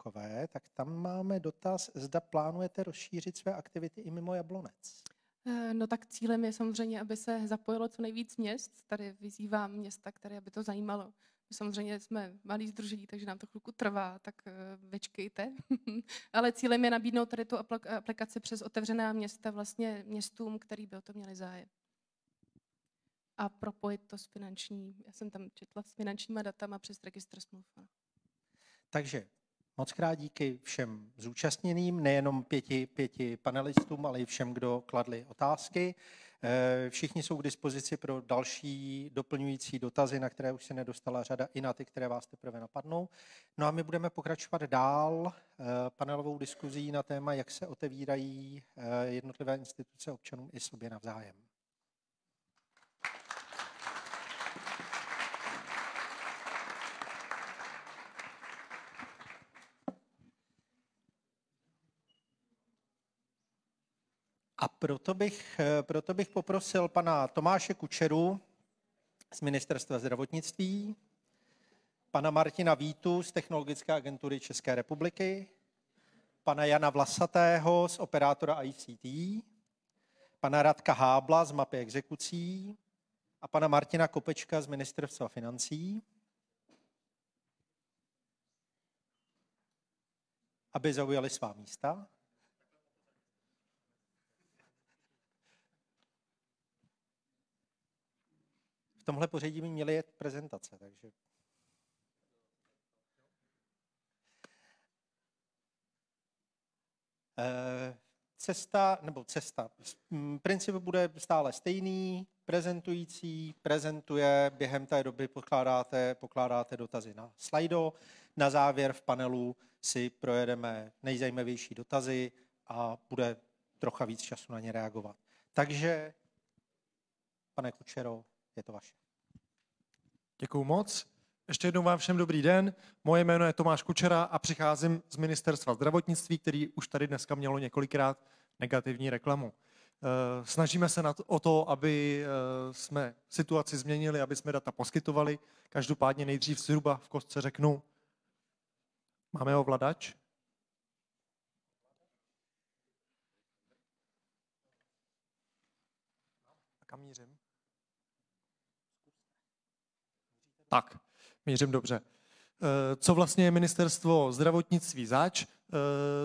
Chuchlíkové, tak tam máme dotaz, zda plánujete rozšířit své aktivity i mimo Jablonec. Eh, no tak cílem je samozřejmě, aby se zapojilo co nejvíc měst. Tady vyzývám města, které by to zajímalo. My samozřejmě jsme malý združení, takže nám to chvilku trvá, tak eh, vyčkejte. Ale cílem je nabídnout tady tu aplikaci přes otevřená města vlastně městům, který by o to měli zájem. A propojit to s finanční, já jsem tam četla s finančníma datama přes registr smluv. Takže moc krát díky všem zúčastněným, nejenom pěti, pěti panelistům, ale i všem, kdo kladli otázky. Eh, všichni jsou k dispozici pro další doplňující dotazy, na které už se nedostala řada, i na ty, které vás teprve napadnou. No a my budeme pokračovat dál eh, panelovou diskuzí na téma, jak se otevírají eh, jednotlivé instituce občanům i sobě navzájem. A proto bych, eh, proto bych poprosil pana Tomáše Kučeru z Ministerstva zdravotnictví, pana Martina Vítu z Technologické agentury České republiky, pana Jana Vlasatého z operátora ICT, pana Radka Hábla z mapy exekucí a pana Martina Kopečka z Ministerstva financí, aby zaujali svá místa. Tomhle pořadí by měly jet prezentace, takže... Eh, cesta, nebo cesta, princip bude stále stejný, prezentující, prezentuje, během té doby pokládáte, pokládáte dotazy na slajdo, na závěr v panelu si projedeme nejzajímavější dotazy a bude trocha víc času na ně reagovat. Takže, pane Kučero, je to vaše. Děkuji moc. Ještě jednou vám všem dobrý den. Moje jméno je Tomáš Kučera a přicházím z Ministerstva zdravotnictví, který už tady dneska mělo několikrát negativní reklamu. Eh, snažíme se o to, aby eh, jsme situaci změnili, aby jsme data poskytovali. Každopádně nejdřív zhruba v kostce řeknu, máme ovladač? A kam mířím? Tak, Mířím dobře. Eh, co vlastně je ministerstvo zdravotnictví zač? Eh,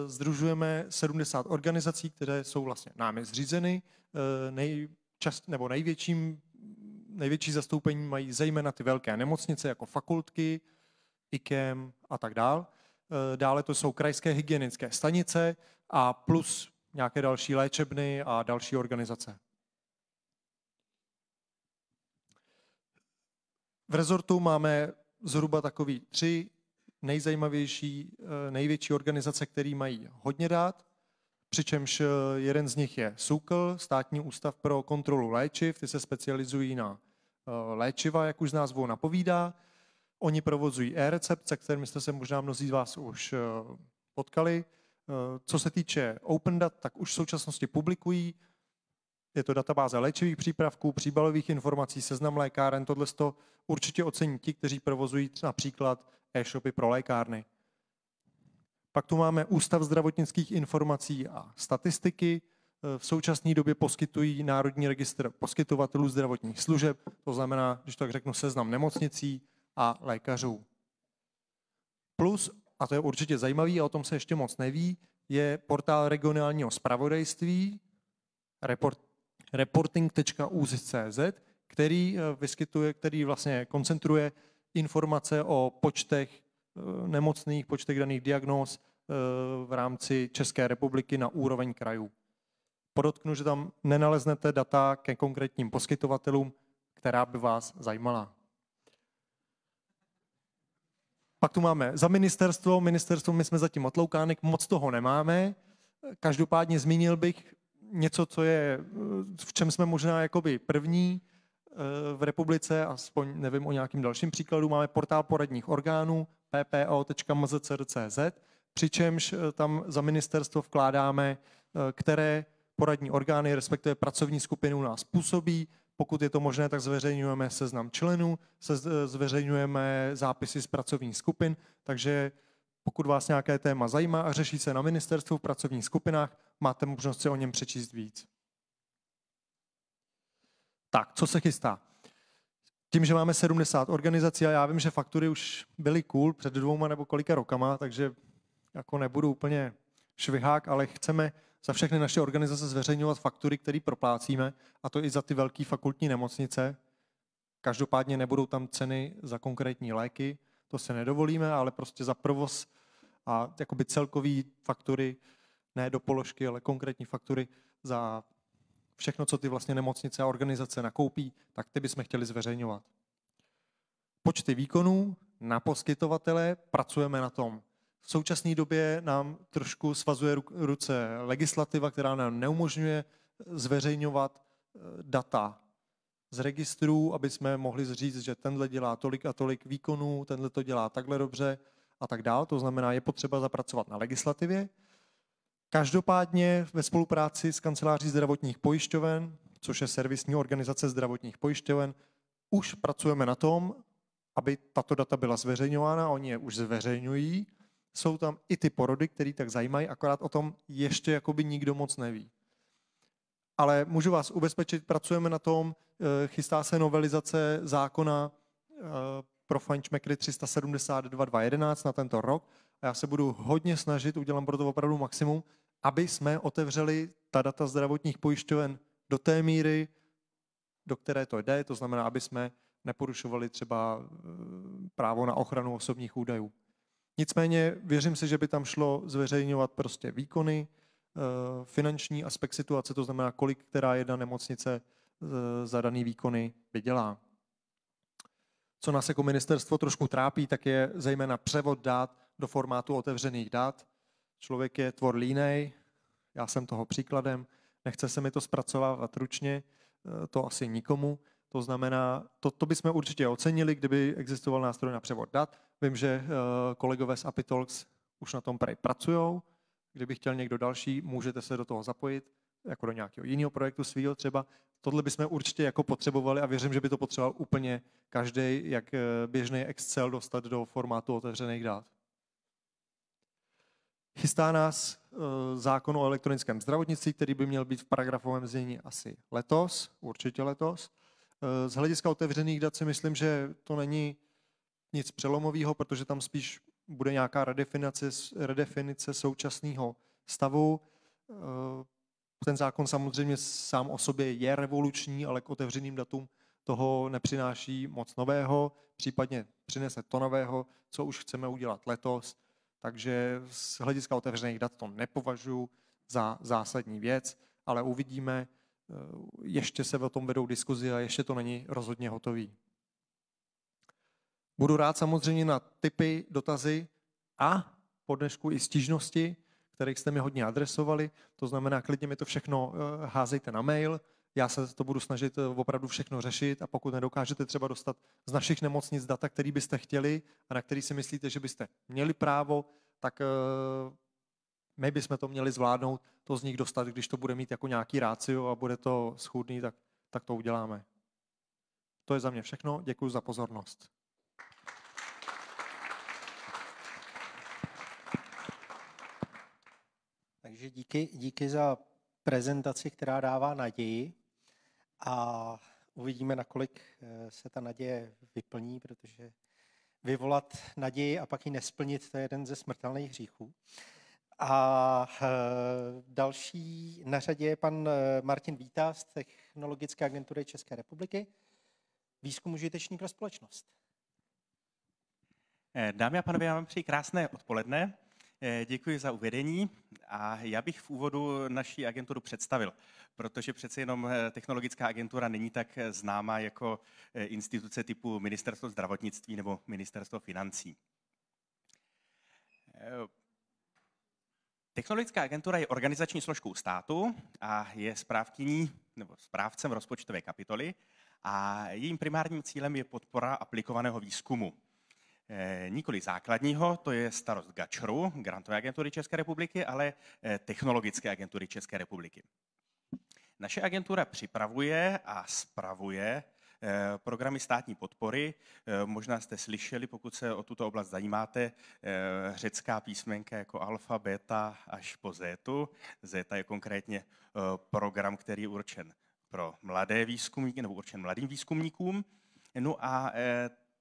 združujeme 70 organizací, které jsou vlastně námi zřízeny. Eh, nejčast, nebo největším, největší zastoupení mají zejména ty velké nemocnice, jako fakultky, IKEM a tak dál. Dále to jsou krajské hygienické stanice a plus nějaké další léčebny a další organizace. V rezortu máme zhruba takový tři nejzajímavější, eh, největší organizace, které mají hodně dát, přičemž eh, jeden z nich je SUKL, Státní ústav pro kontrolu léčiv, ty se specializují na eh, léčiva, jak už z názvu napovídá. Oni provozují e-recept, se kterým jste se možná mnozí z vás už potkali. Co se týče Open Dat, tak už v současnosti publikují je to databáze léčivých přípravků, příbalových informací, seznam lékáren. Tohle to určitě ocení ti, kteří provozují například e-shopy pro lékárny. Pak tu máme Ústav zdravotnických informací a statistiky. V současné době poskytují Národní registr poskytovatelů zdravotních služeb, to znamená, když tak řeknu, seznam nemocnicí a lékařů. Plus, a to je určitě zajímavý a o tom se ještě moc neví, je portál regionálního spravodajství, report, reporting.uz.cz, který eh, vyskytuje, který vlastně koncentruje informace o počtech eh, nemocných, počtech daných diagnóz eh, v rámci České republiky na úroveň krajů. Podotknu, že tam nenaleznete data ke konkrétním poskytovatelům, která by vás zajímala. Pak tu máme za ministerstvo. Ministerstvo my jsme zatím otloukánek, moc toho nemáme. Každopádně zmínil bych něco, co je, v čem jsme možná jakoby první eh, v republice, aspoň nevím o nějakým dalším příkladu, máme portál poradních orgánů ppo.mzcr.cz, přičemž eh, tam za ministerstvo vkládáme, eh, které poradní orgány, respektive pracovní skupiny u nás působí. Pokud je to možné, tak zveřejňujeme seznam členů, se zveřejňujeme zápisy z pracovních skupin, takže pokud vás nějaké téma zajímá a řeší se na ministerstvu v pracovních skupinách, máte možnost si o něm přečíst víc. Tak, co se chystá? Tím, že máme 70 organizací a já vím, že faktury už byly cool před dvouma nebo kolika rokama, takže jako nebudu úplně švihák, ale chceme za všechny naše organizace zveřejňovat faktury, které proplácíme, a to i za ty velké fakultní nemocnice. Každopádně nebudou tam ceny za konkrétní léky, to se nedovolíme, ale prostě za provoz a jakoby celkový faktury, ne do položky, ale konkrétní faktury za všechno, co ty vlastně nemocnice a organizace nakoupí, tak ty bychom chtěli zveřejňovat. Počty výkonů na poskytovatele, pracujeme na tom. V současné době nám trošku svazuje ruce legislativa, která nám neumožňuje zveřejňovat eh, data z registrů, aby jsme mohli říct, že tenhle dělá tolik a tolik výkonů, tenhle to dělá takhle dobře a tak dál. To znamená, je potřeba zapracovat na legislativě. Každopádně ve spolupráci s kanceláří zdravotních pojišťoven, což je servisní organizace zdravotních pojišťoven, už pracujeme na tom, aby tato data byla zveřejňována, oni je už zveřejňují. Jsou tam i ty porody, které tak zajímají, akorát o tom ještě jakoby nikdo moc neví. Ale můžu vás ubezpečit, pracujeme na tom, eh, chystá se novelizace zákona eh, pro Feinschmeckery 372 2011 na tento rok a já se budu hodně snažit, udělám pro to opravdu maximum, aby jsme otevřeli ta data zdravotních pojišťoven do té míry, do které to jde, to znamená, aby jsme neporušovali třeba eh, právo na ochranu osobních údajů. Nicméně věřím si, že by tam šlo zveřejňovat prostě výkony, finanční aspekt situace, to znamená, kolik která jedna nemocnice eh, za daný výkony vydělá. Co nás jako ministerstvo trošku trápí, tak je zejména převod dát do formátu otevřených dat. Člověk je tvor línej, já jsem toho příkladem, nechce se mi to zpracovávat ručně, eh, to asi nikomu. To znamená, to, to bychom určitě ocenili, kdyby existoval nástroj na převod dat. Vím, že eh, kolegové z Apitalks už na tom pracují. Kdyby chtěl někdo další, můžete se do toho zapojit jako do nějakého jiného projektu svého třeba. Tohle bychom určitě jako potřebovali a věřím, že by to potřeboval úplně každý, jak eh, běžný Excel dostat do formátu otevřených dat. Chystá nás eh, zákon o elektronickém zdravotnictví, který by měl být v paragrafovém znění asi letos, určitě letos. Eh, z hlediska otevřených dat si myslím, že to není nic přelomového, protože tam spíš bude nějaká redefinice, redefinice současného stavu. Eh, ten zákon samozřejmě sám o sobě je revoluční, ale k otevřeným datům toho nepřináší moc nového, případně přinese to nového, co už chceme udělat letos. Takže z hlediska otevřených dat to nepovažuji za zásadní věc, ale uvidíme, eh, ještě se o tom vedou diskuzi a ještě to není rozhodně hotový. Budu rád samozřejmě na typy, dotazy a po dnešku i stížnosti, kterých jste mi hodně adresovali. To znamená, klidně mi to všechno eh, házejte na mail, já se to budu snažit eh, opravdu všechno řešit a pokud nedokážete třeba dostat z našich nemocnic data, který byste chtěli a na který si myslíte, že byste měli právo, tak eh, my bychom to měli zvládnout, to z nich dostat, když to bude mít jako nějaký rácio a bude to schůdný, tak, tak to uděláme. To je za mě všechno, děkuji za pozornost. Takže díky, díky za prezentaci, která dává naději a uvidíme, nakolik eh, se ta naděje vyplní, protože vyvolat naději a pak ji nesplnit, to je jeden ze smrtelných hříchů. A eh, další na řadě je pan eh, Martin Vítá z Technologické agentury České republiky. Výzkum užitečný pro společnost. Dámy a pánové, já vám přeji krásné odpoledne. Eh, děkuji za uvedení a já bych v úvodu naší agenturu představil, protože přece jenom eh, technologická agentura není tak eh, známá jako instituce typu Ministerstvo zdravotnictví nebo Ministerstvo financí. Technologická agentura je organizační složkou státu a je správkyní nebo správcem rozpočtové kapitoly a jejím primárním cílem je podpora aplikovaného výzkumu. Eh, nikoli základního, to je starost GAČRu, Grantové agentury České republiky, ale eh, Technologické agentury České republiky. Naše agentura připravuje a spravuje eh, programy státní podpory. Možná jste slyšeli, pokud se o tuto oblast zajímáte, řecká písmenka jako alfa, beta až po zetu. Zeta je konkrétně program, který je určen pro mladé výzkumníky nebo určen mladým výzkumníkům. No a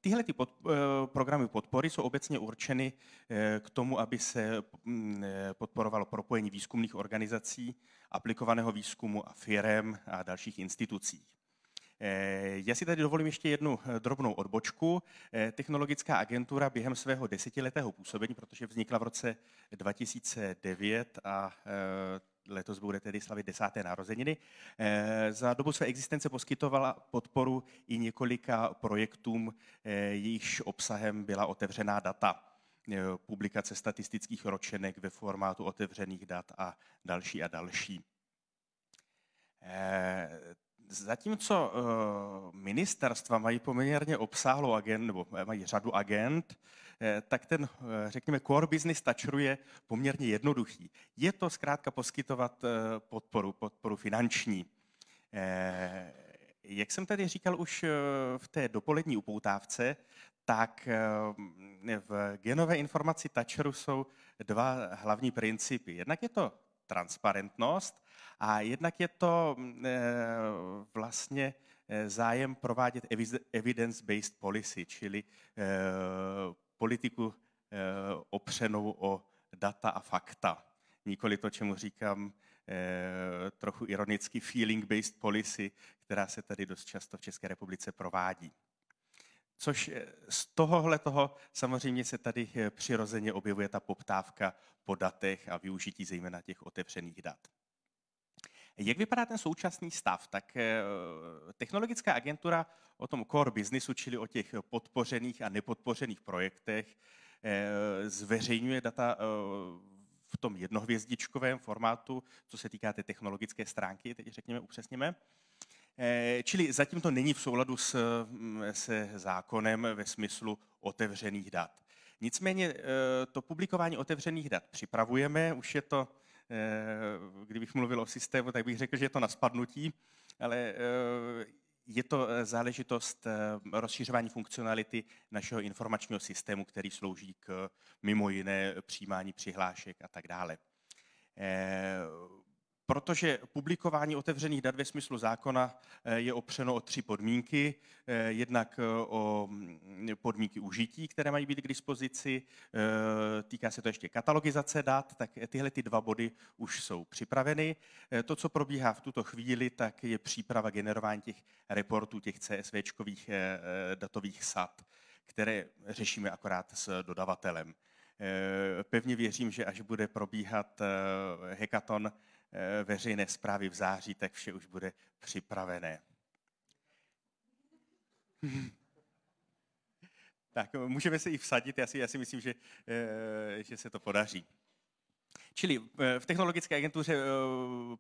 Tyhle ty pod, eh, programy podpory jsou obecně určeny eh, k tomu, aby se mm, eh, podporovalo propojení výzkumných organizací, aplikovaného výzkumu a firem a dalších institucí. Já si tady dovolím ještě jednu drobnou odbočku. Technologická agentura během svého desetiletého působení, protože vznikla v roce 2009 a letos bude tedy slavit desáté narozeniny. Eh, za dobu své existence poskytovala podporu i několika projektům, eh, jejichž obsahem byla otevřená data eh, publikace statistických ročenek ve formátu otevřených dat a další a další. Zatímco ministerstva mají poměrně obsáhlou agent, nebo mají řadu agent, tak ten, eh, řekněme, core business Toucheru je poměrně jednoduchý. Je to zkrátka poskytovat eh, podporu, podporu finanční. Jak jsem tady říkal už v té dopolední upoutávce, tak v genové informaci Toucheru jsou dva hlavní principy. Jednak je to transparentnost a jednak je to vlastně zájem provádět evidence-based policy, čili politiku eh, opřenou o data a fakta. Nikoli to, čemu říkám eh, trochu ironicky feeling-based policy, která se tady dost často v České republice provádí. Což eh, z tohohle toho samozřejmě se tady přirozeně objevuje ta poptávka po datech a využití zejména těch otevřených dat. Jak vypadá ten současný stav? Tak eh, technologická agentura o tom core businessu, čili o těch podpořených a nepodpořených projektech, eh, zveřejňuje data eh, v tom jednohvězdičkovém formátu, co se týká té technologické stránky, teď řekněme upřesněme. Čili zatím to není v souladu s, mm, se zákonem ve smyslu otevřených dat. Nicméně to publikování otevřených dat připravujeme, už je to kdybych mluvil o systému, tak bych řekl, že je to na spadnutí, ale eh, je to eh, záležitost rozšířování funkcionality našeho informačního systému, který slouží k mimo jiné přijímání přihlášek a tak dále. Protože publikování otevřených dat ve smyslu zákona eh, je opřeno o tři podmínky. Eh, jednak eh, o mm, podmínky užití, které mají být k dispozici, týká se to ještě katalogizace dat, tak tyhle ty dva body už jsou připraveny. To, co probíhá v tuto chvíli, tak je příprava generování těch reportů, těch CSVčkových datových sad, které řešíme akorát s dodavatelem. Pevně věřím, že až bude probíhat hackathon, Eh, veřejné zprávy v září, tak vše už bude připravené. tak můžeme se i vsadit, já si, já si myslím, že, eh, že se to podaří. Čili eh, v technologické agentuře eh,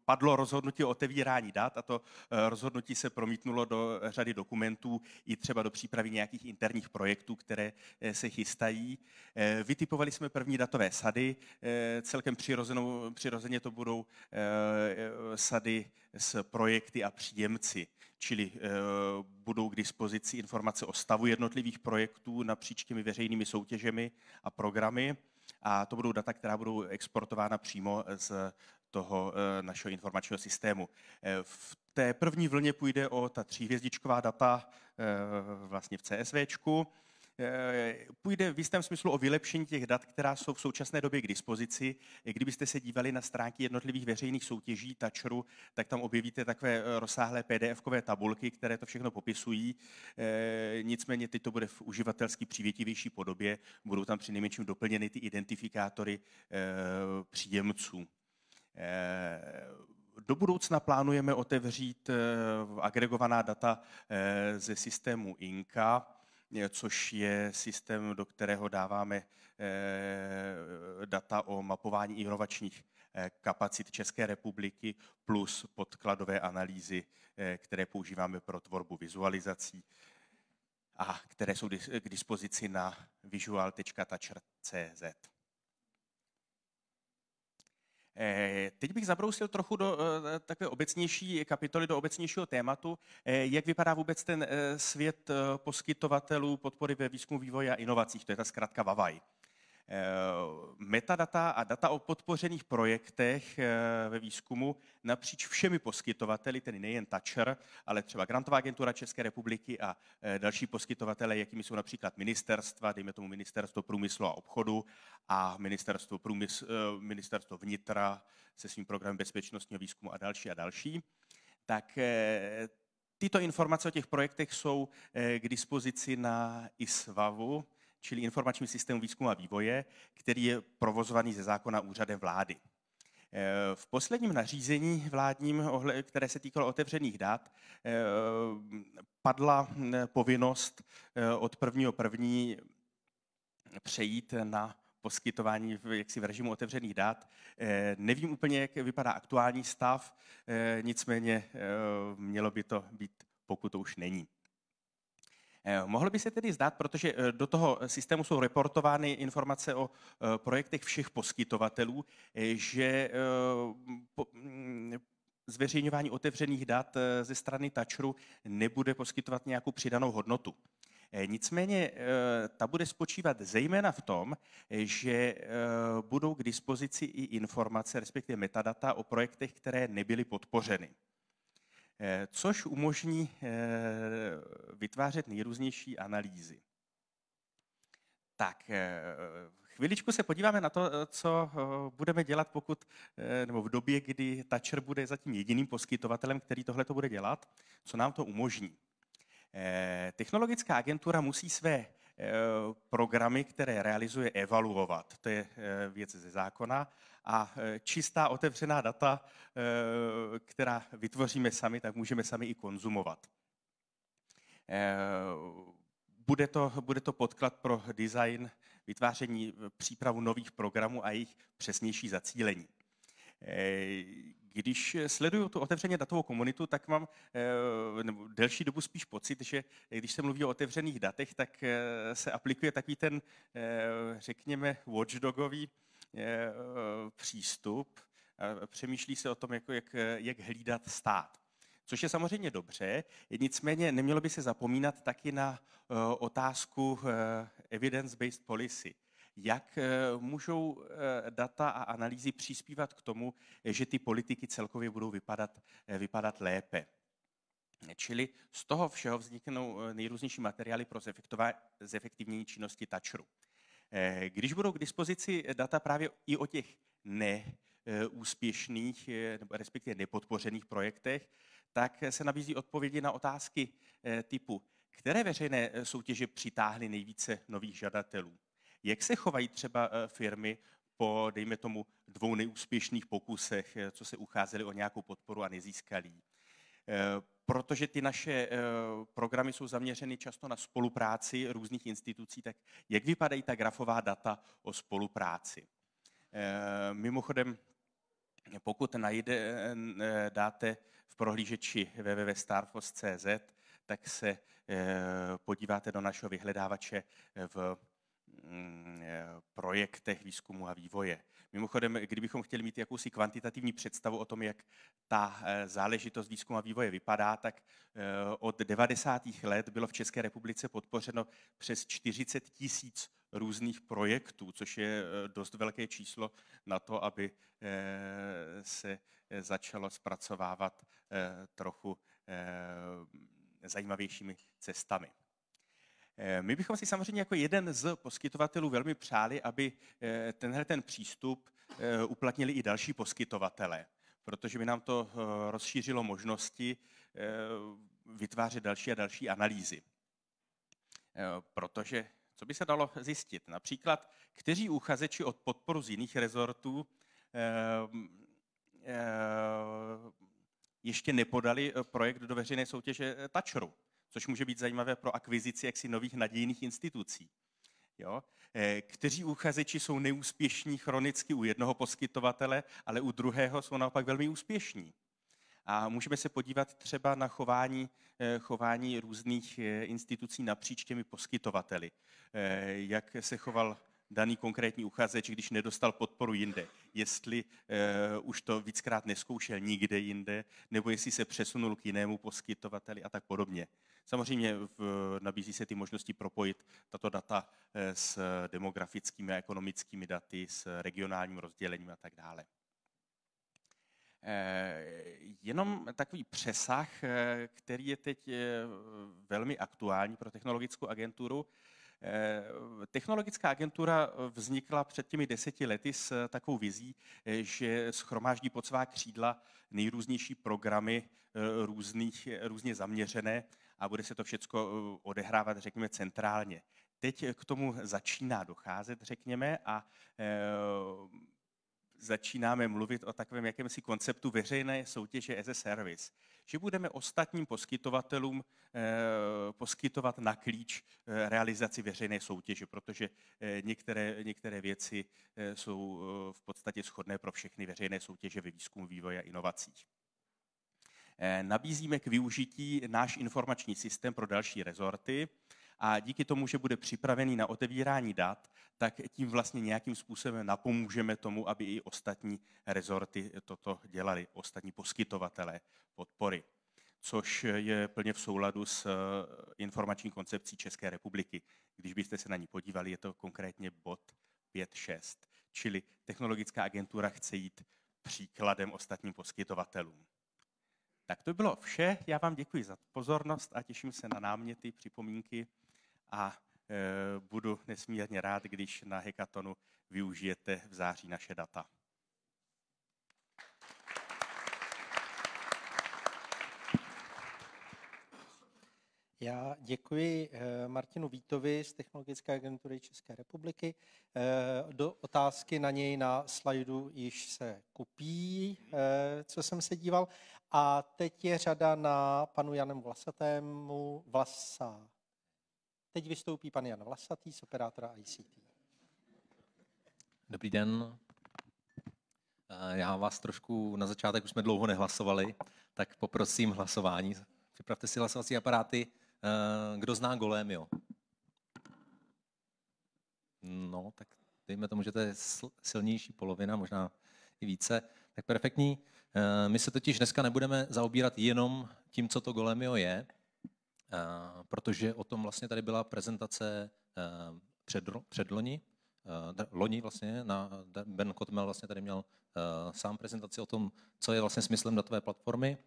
padlo rozhodnutí o otevírání dat a to eh, rozhodnutí se promítnulo do řady dokumentů i třeba do přípravy nějakých interních projektů, které se chystají. Vytipovali jsme první datové sady, celkem přirozeně to budou sady s projekty a příjemci, čili budou k dispozici informace o stavu jednotlivých projektů napříč těmi veřejnými soutěžemi a programy a to budou data, která budou exportována přímo z toho eh, našeho informačního systému. Eh, v té první vlně půjde o ta tříhvězdičková data eh, vlastně v CSVčku. Eh, půjde v jistém smyslu o vylepšení těch dat, která jsou v současné době k dispozici. Kdybyste se dívali na stránky jednotlivých veřejných soutěží Tačru, tak tam objevíte takové eh, rozsáhlé PDF-kové tabulky, které to všechno popisují. Eh, nicméně teď to bude v uživatelsky přívětivější podobě. Budou tam při nejmenším doplněny ty identifikátory příjemců. Do budoucna plánujeme otevřít agregovaná data ze systému INKA, což je systém, do kterého dáváme eh, data o mapování inovačních eh, kapacit České republiky plus podkladové analýzy, eh, které používáme pro tvorbu vizualizací a které jsou k dispozici na visual.toucher.cz. Eh, teď bych zabrousil trochu do eh, takové obecnější kapitoly, do obecnějšího tématu. Eh, jak vypadá vůbec ten svět poskytovatelů podpory ve výzkumu, vývoji a inovacích? To je ta zkrátka VAVAJ. Eh, metadata a data o podpořených projektech eh, ve výzkumu napříč všemi poskytovateli, tedy nejen Toucher, ale třeba Grantová agentura České republiky a eh, další poskytovatele, jakými jsou například ministerstva, dejme tomu ministerstvo průmyslu a obchodu a ministerstvo, průmysl, ministerstvo vnitra se svým programem bezpečnostního výzkumu a další a další, tak tyto informace o těch projektech jsou k dispozici na ISVAVu, čili informační systém výzkumu a vývoje, který je provozovaný ze zákona úřadem vlády. Eh, v posledním nařízení vládním, které se týkalo otevřených dat, eh, padla eh, povinnost od 1.1. přejít na poskytování v, jaksi v režimu otevřených dat. Nevím úplně, jak vypadá aktuální stav, nicméně mělo by to být, pokud to už není. Eh, mohlo by se tedy zdát, protože eh, do toho systému jsou reportovány informace o eh, projektech všech poskytovatelů, že mm, zveřejňování otevřených dat ze strany Touchru nebude poskytovat nějakou přidanou hodnotu. Nicméně ta bude spočívat zejména v tom, že budou k dispozici i informace, respektive metadata o projektech, které nebyly podpořeny. Eh, což umožní eh, vytvářet nejrůznější analýzy. Tak, eh, chviličku se podíváme na to, co budeme dělat, pokud, nebo v době, kdy Toucher bude zatím jediným poskytovatelem, který tohle to bude dělat, co nám to umožní. Technologická agentura musí své programy, které realizuje, evaluovat. To je věc ze zákona a e, čistá otevřená data, e, která vytvoříme sami, tak můžeme sami i konzumovat. E, bude to, bude to podklad pro design, vytváření, přípravu nových programů a jejich přesnější zacílení. Když sleduju tu otevřeně datovou komunitu, tak mám nebo delší dobu spíš pocit, že když se mluví o otevřených datech, tak se aplikuje takový ten, řekněme, watchdogový přístup, přemýšlí se o tom, jako jak, jak hlídat stát. Což je samozřejmě dobře, nicméně nemělo by se zapomínat taky na eh, otázku eh, evidence-based policy. jak můžou data a analýzy přispívat k tomu, že ty politiky celkově budou vypadat, vypadat lépe. Čili z toho všeho vzniknou nejrůznější materiály pro zefektivnění činnosti Toucheru. Když budou k dispozici data právě i o těch neúspěšných, nebo respektive nepodpořených projektech, tak se nabízí odpovědi na otázky typu, které veřejné soutěže přitáhly nejvíce nových žadatelů? Jak se chovají třeba firmy po, dejme tomu, dvou neúspěšných pokusech, co se ucházeli o nějakou podporu a nezískali? Protože ty naše programy jsou zaměřeny často na spolupráci různých institucí, tak jak vypadají ta grafová data o spolupráci? Mimochodem, pokud najde, dáte v prohlížeči www.starforce.cz, tak se podíváte do našeho vyhledávače v mm, projektech výzkumu a vývoje. Mimochodem, kdybychom chtěli mít jakousi kvantitativní představu o tom, jak ta záležitost výzkumu a vývoje vypadá, tak od 90. let bylo v České republice podpořeno přes 40 tisíc různých projektů, což je dost velké číslo na to, aby se začalo zpracovávat trochu zajímavějšími cestami. My bychom si samozřejmě jako jeden z poskytovatelů velmi přáli, aby tenhle ten přístup uplatnili i další poskytovatele, protože by nám to rozšířilo možnosti vytvářet další a další analýzy. Protože co by se dalo zjistit? Například, kteří uchazeči od podporu z jiných rezortů ještě nepodali projekt do veřejné soutěže Tačru, což může být zajímavé pro akvizici jaksi nových nadějných institucí. Jo? Kteří uchazeči jsou neúspěšní chronicky u jednoho poskytovatele, ale u druhého jsou naopak velmi úspěšní. A můžeme se podívat třeba na chování, chování různých institucí napříč těmi poskytovateli. Jak se choval daný konkrétní uchazeč, když nedostal podporu jinde. Jestli uh, už to víckrát neskoušel nikde jinde, nebo jestli se přesunul k jinému poskytovateli a tak podobně. Samozřejmě v, nabízí se ty možnosti propojit tato data s demografickými a ekonomickými daty, s regionálním rozdělením a tak dále. Jenom takový přesah, který je teď velmi aktuální pro technologickou agenturu, Eh, technologická agentura vznikla před těmi deseti lety s takovou vizí, eh, že schromáždí pod svá křídla nejrůznější programy eh, různých, různě zaměřené a bude se to všechno odehrávat, řekněme, centrálně. Teď k tomu začíná docházet, řekněme, a začínáme mluvit o takovém jakémsi konceptu veřejné soutěže as a service, že budeme ostatním poskytovatelům eh, poskytovat na klíč eh, realizaci veřejné soutěže, protože eh, některé, některé věci jsou v podstatě shodné pro všechny veřejné soutěže ve výzkumu, vývoji a inovacích. Nabízíme k využití náš informační systém pro další rezorty, a díky tomu, že bude připravený na otevírání dat, tak tím vlastně nějakým způsobem napomůžeme tomu, aby i ostatní rezorty toto dělali, ostatní poskytovatelé podpory což je plně v souladu s eh, informační koncepcí České republiky. Když byste se na ní podívali, je to konkrétně bod 5.6, čili technologická agentura chce jít příkladem ostatním poskytovatelům. Tak to bylo vše. Já vám děkuji za pozornost a těším se na náměty, připomínky a e, budu nesmírně rád, když na hekatonu využijete v září naše data. Já děkuji e, Martinu Vítovi z Technologické agentury České republiky. E, do otázky na něj na slajdu již se kupí, co jsem se díval. A teď je řada na panu Janem Vlasatému. Vlasa. Teď vystoupí pan Jan Vlasatý z operátora ICT. Dobrý den. Eh, já vás trošku na začátek, už jsme dlouho nehlasovali, tak poprosím hlasování. Připravte si hlasovací aparáty. Eh, kdo zná Golemio? No, tak dejme tomu, že to je silnější polovina, možná i více. Tak perfektní. Eh, my se totiž dneska nebudeme zaobírat jenom tím, co to Golemio je, protože o tom vlastně tady byla prezentace předloni loni vlastně, na, Ben Kotmel vlastně tady měl sám prezentaci o tom, co je vlastně smyslem datové platformy.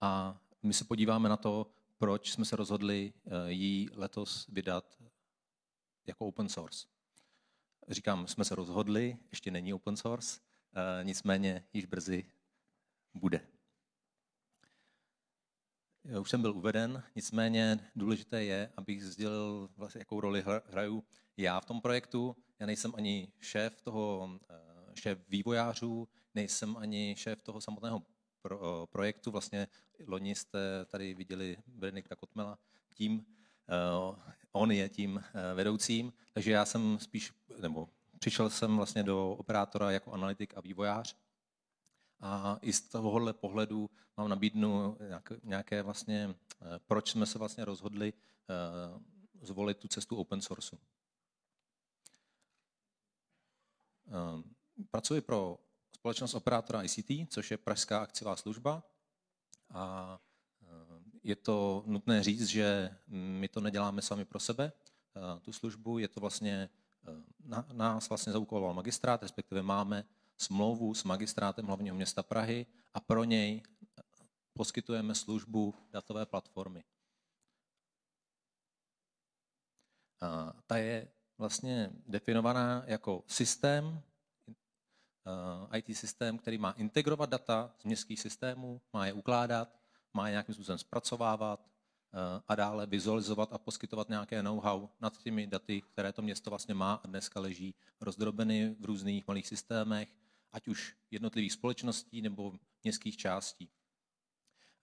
A my se podíváme na to, proč jsme se rozhodli ji letos vydat jako open source. Říkám, jsme se rozhodli, ještě není open source, nicméně již brzy bude. Já už jsem byl uveden, nicméně důležité je, abych sdělil, vlastně, jakou roli hraju já v tom projektu. Já nejsem ani šéf toho, eh, šéf vývojářů, nejsem ani šéf toho samotného eh, projektu. Vlastně loni jste tady viděli Benedikta Kotmela tím, eh, on je tím vedoucím, takže já jsem spíš, nebo přišel jsem vlastně do operátora jako analytik a vývojář a i z tohohle pohledu mám nabídnu nějaké vlastně, eh, proč jsme se vlastně rozhodli eh, zvolit tu cestu open sourceu. Eh, pracuji pro společnost operátora ICT, což je pražská akciová služba. A je to nutné říct, že my to neděláme sami pro sebe, tu službu. Je to vlastně, nás vlastně zaúkoloval magistrát, respektive máme smlouvu s magistrátem hlavního města Prahy a pro něj poskytujeme službu datové platformy. A ta je vlastně definovaná jako systém, IT systém, který má integrovat data z městských systémů, má je ukládat, má je nějakým způsobem zpracovávat a dále vizualizovat a poskytovat nějaké know-how nad těmi daty, které to město vlastně má a dneska leží rozdrobeny v různých malých systémech, ať už jednotlivých společností nebo městských částí.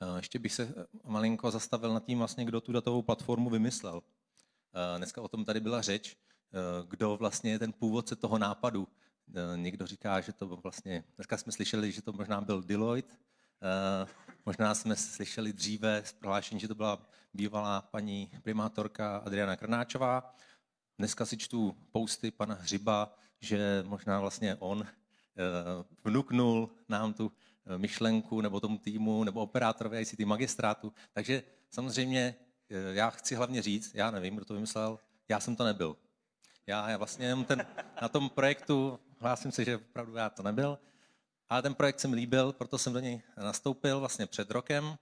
Eh, ještě bych se eh, malinko zastavil nad tím, vlastně, kdo tu datovou platformu vymyslel. Eh, dneska o tom tady byla řeč, kdo vlastně je ten původce toho nápadu. Někdo říká, že to vlastně, dneska jsme slyšeli, že to možná byl Deloitte, možná jsme slyšeli dříve z prohlášení, že to byla bývalá paní primátorka Adriana Krnáčová. Dneska si čtu posty pana Hřiba, že možná vlastně on vnuknul nám tu eh, myšlenku nebo tomu týmu nebo operátorovi ICT magistrátu. Takže samozřejmě eh, já chci hlavně říct, já nevím, kdo to vymyslel, já jsem to nebyl. Já, já vlastně jenom ten, na tom projektu hlásím se, že opravdu já to nebyl, ale ten projekt se mi líbil, proto jsem do něj nastoupil vlastně před rokem,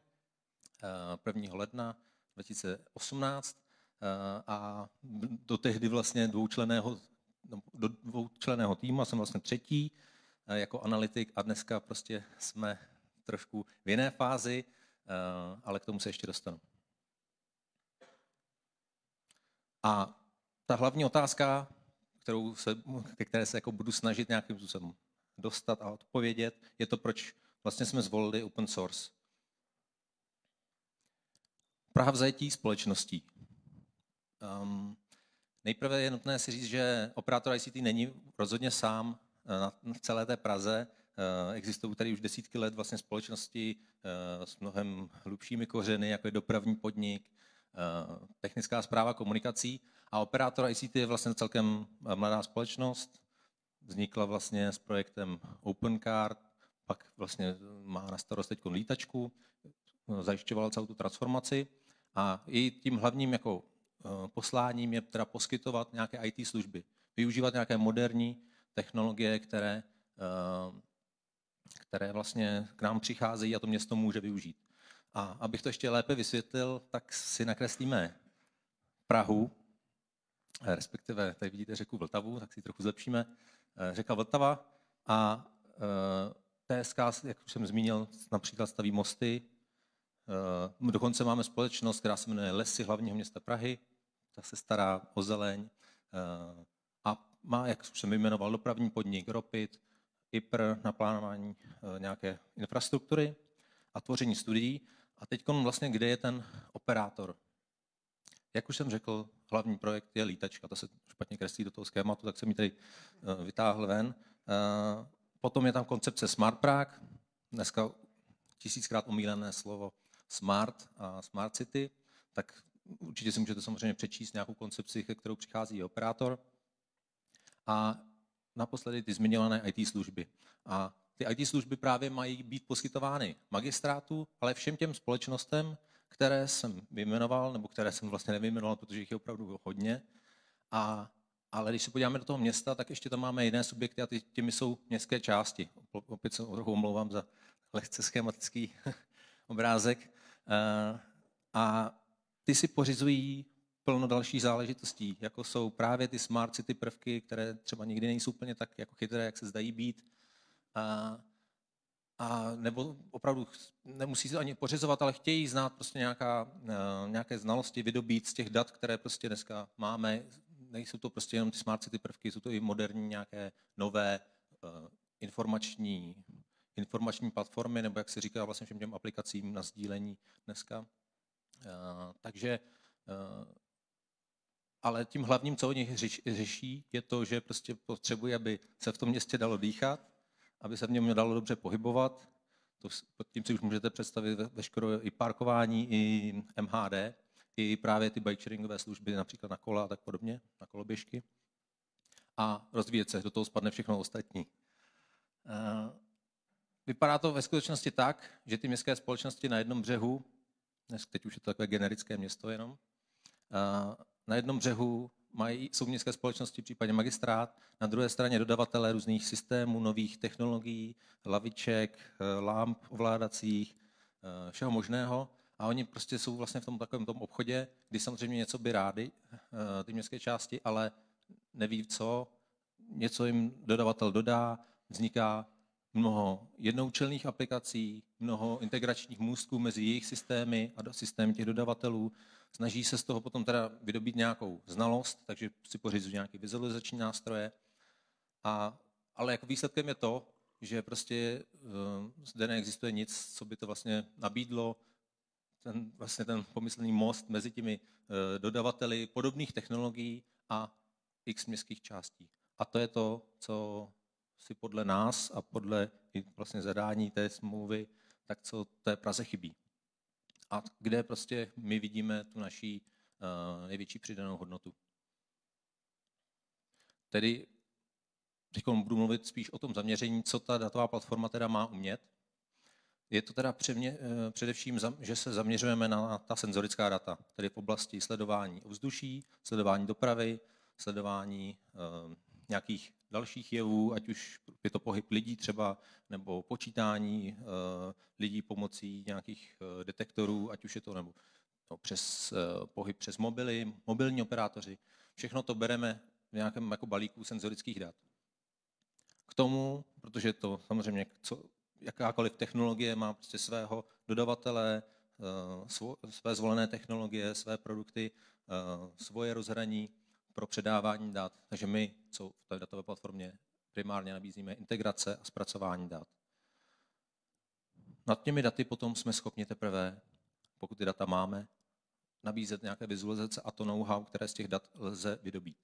1. ledna 2018 a do tehdy vlastně dvoučleného, no, do dvoučleného týmu, jsem vlastně třetí, Eh, jako analytik a dneska prostě jsme trošku v jiné fázi, eh, ale k tomu se ještě dostanu. A ta hlavní otázka, kterou se, ke které se jako budu snažit nějakým způsobem dostat a odpovědět, je to, proč vlastně jsme zvolili open source. Praha v zajetí společností. Um, nejprve je nutné si říct, že operátor ICT není rozhodně sám v celé té Praze. Eh, existují tady už desítky let vlastně společnosti eh, s mnohem hlubšími kořeny, jako je dopravní podnik, eh, technická zpráva komunikací a operátor ICT je vlastně celkem mladá společnost. Vznikla vlastně s projektem OpenCard, pak vlastně má na starost teď lítačku, zajišťovala celou tu transformaci a i tím hlavním jako posláním je teda poskytovat nějaké IT služby, využívat nějaké moderní technologie, které, eh, které vlastně k nám přicházejí a to město může využít. A abych to ještě lépe vysvětlil, tak si nakreslíme Prahu, eh, respektive tady vidíte řeku Vltavu, tak si trochu zlepšíme. Eh, řeka Vltava a TSK, jak už jsem zmínil, například staví mosty. Dokonce máme společnost, která se jmenuje Lesy hlavního města Prahy, ta se stará o zeleň, má, jak jsem vyjmenoval, dopravní podnik Ropit, IPR na plánování eh, nějaké infrastruktury a tvoření studií. A teď vlastně, kde je ten operátor? Jak už jsem řekl, hlavní projekt je lítačka, ta se špatně kreslí do toho schématu, tak jsem ji tady eh, vytáhl ven. Eh, potom je tam koncepce Smart Prague, dneska tisíckrát omílené slovo Smart a Smart City, tak určitě si můžete samozřejmě přečíst nějakou koncepci, ke kterou přichází operátor a naposledy ty zmiňované IT služby. A ty IT služby právě mají být poskytovány magistrátu, ale všem těm společnostem, které jsem vyjmenoval, nebo které jsem vlastně nevyjmenoval, protože jich je opravdu hodně. A Ale když se podíváme do toho města, tak ještě tam máme jiné subjekty a ty, těmi jsou městské části. Opět se trochu omlouvám za lehce schematický obrázek. Eh, a ty si pořizují plno dalších záležitostí, jako jsou právě ty smart city prvky, které třeba nikdy nejsou úplně tak jako chytré, jak se zdají být. A, a nebo opravdu nemusí se ani pořizovat, ale chtějí znát prostě nějaká, eh, nějaké znalosti, vydobít z těch dat, které prostě dneska máme. Nejsou to prostě jenom ty smart city prvky, jsou to i moderní nějaké nové uh, informační, informační platformy, nebo jak se říká vlastně všem těm aplikacím na sdílení dneska. Uh, takže ale tím hlavním, co oni řeší, je to, že prostě potřebují, aby se v tom městě dalo dýchat, aby se v něm dalo dobře pohybovat. To, pod tím si už můžete představit veškeré i parkování, i MHD, i právě ty bike sharingové služby, například na kola a tak podobně, na koloběžky. A rozvíjet se, do toho spadne všechno ostatní. Eh, vypadá to ve skutečnosti tak, že ty městské společnosti na jednom břehu, dnes teď už je to takové generické město jenom, eh, na jednom břehu mají, jsou městské společnosti, případně magistrát, na druhé straně dodavatele různých systémů, nových technologií, laviček, eh, lamp ovládacích, eh, všeho možného. A oni prostě jsou vlastně v tom takovém tom obchodě, kdy samozřejmě něco by rádi, eh, ty městské části, ale neví co, něco jim dodavatel dodá, vzniká mnoho jednoučelných aplikací, mnoho integračních můstků mezi jejich systémy a systémy těch dodavatelů, snaží se z toho potom teda vydobít nějakou znalost, takže si pořizují nějaké vizualizační nástroje. A, ale jako výsledkem je to, že prostě uh, zde neexistuje nic, co by to vlastně nabídlo, ten, vlastně ten pomyslný most mezi těmi uh, dodavateli podobných technologií a x městských částí. A to je to, co si podle nás a podle vlastně zadání té smlouvy, tak co té Praze chybí a kde prostě my vidíme tu naší uh, největší přidanou hodnotu. Tedy teď budu mluvit spíš o tom zaměření, co ta datová platforma teda má umět. Je to teda převně, uh, především, že se zaměřujeme na ta senzorická data, tedy v oblasti sledování ovzduší, sledování dopravy, sledování uh, nějakých dalších jevů, ať už je to pohyb lidí třeba, nebo počítání uh, lidí pomocí nějakých uh, detektorů, ať už je to nebo no, přes uh, pohyb přes mobily, mobilní operátoři. Všechno to bereme v nějakém jako balíku senzorických dat. K tomu, protože to samozřejmě co, jakákoliv technologie má prostě svého dodavatele, své zvolené technologie, své produkty, svoje rozhraní, pro předávání dat. Takže my, co v té datové platformě primárně nabízíme integrace a zpracování dat. Nad těmi daty potom jsme schopni teprve, pokud ty data máme, nabízet nějaké vizualizace a to know-how, které z těch dat lze vydobít.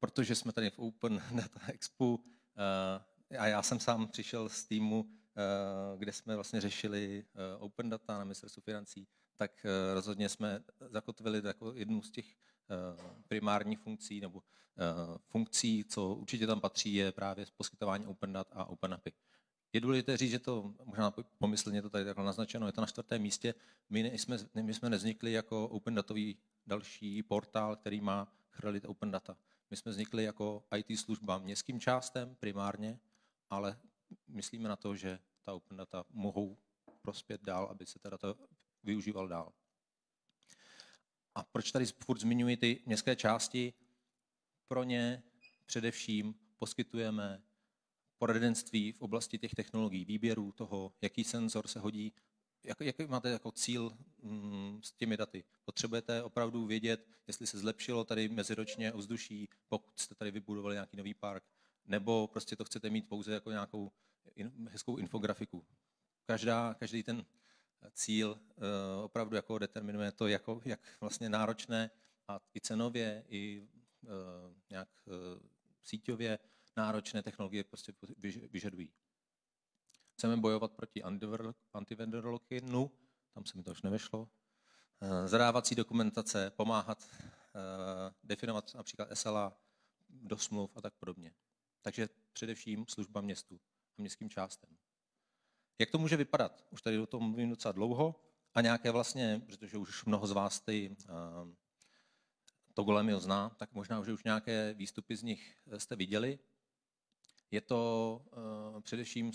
Protože jsme tady v Open Data Expo eh, a já jsem sám přišel z týmu, eh, kde jsme vlastně řešili eh, Open Data na ministerstvu financí, tak rozhodně jsme zakotvili jako jednu z těch Eh, primární funkcí nebo eh, funkcí, co určitě tam patří, je právě poskytování Open Dat a Open API. Je důležité říct, že to, možná pomyslně to tady takhle naznačeno, je to na čtvrtém místě. My jsme, my jsme neznikli jako Open Datový další portál, který má chrlit Open Data. My jsme vznikli jako IT služba městským částem primárně, ale myslíme na to, že ta Open Data mohou prospět dál, aby se ta data využíval dál. A proč tady furt zmiňuji ty městské části? Pro ně především poskytujeme poradenství v oblasti těch technologií, výběru toho, jaký senzor se hodí, jak, jaký máte jako cíl mm, s těmi daty. Potřebujete opravdu vědět, jestli se zlepšilo tady meziročně ovzduší, pokud jste tady vybudovali nějaký nový park, nebo prostě to chcete mít pouze jako nějakou in, hezkou infografiku. Každá, každý ten cíl eh, opravdu jako determinuje to, jako, jak vlastně náročné a i cenově, i eh, nějak eh, síťově náročné technologie prostě vyžadují. Chceme bojovat proti antivendor lockinu, tam se mi to už nevešlo, zadávací dokumentace, pomáhat definovat například SLA do smluv a tak podobně. Takže především služba městu a městským částem. Jak to může vypadat? Už tady o tom mluvím docela dlouho a nějaké vlastně, protože už mnoho z vás ty, Togolemio zná, tak možná že už nějaké výstupy z nich jste viděli. Je to uh, především,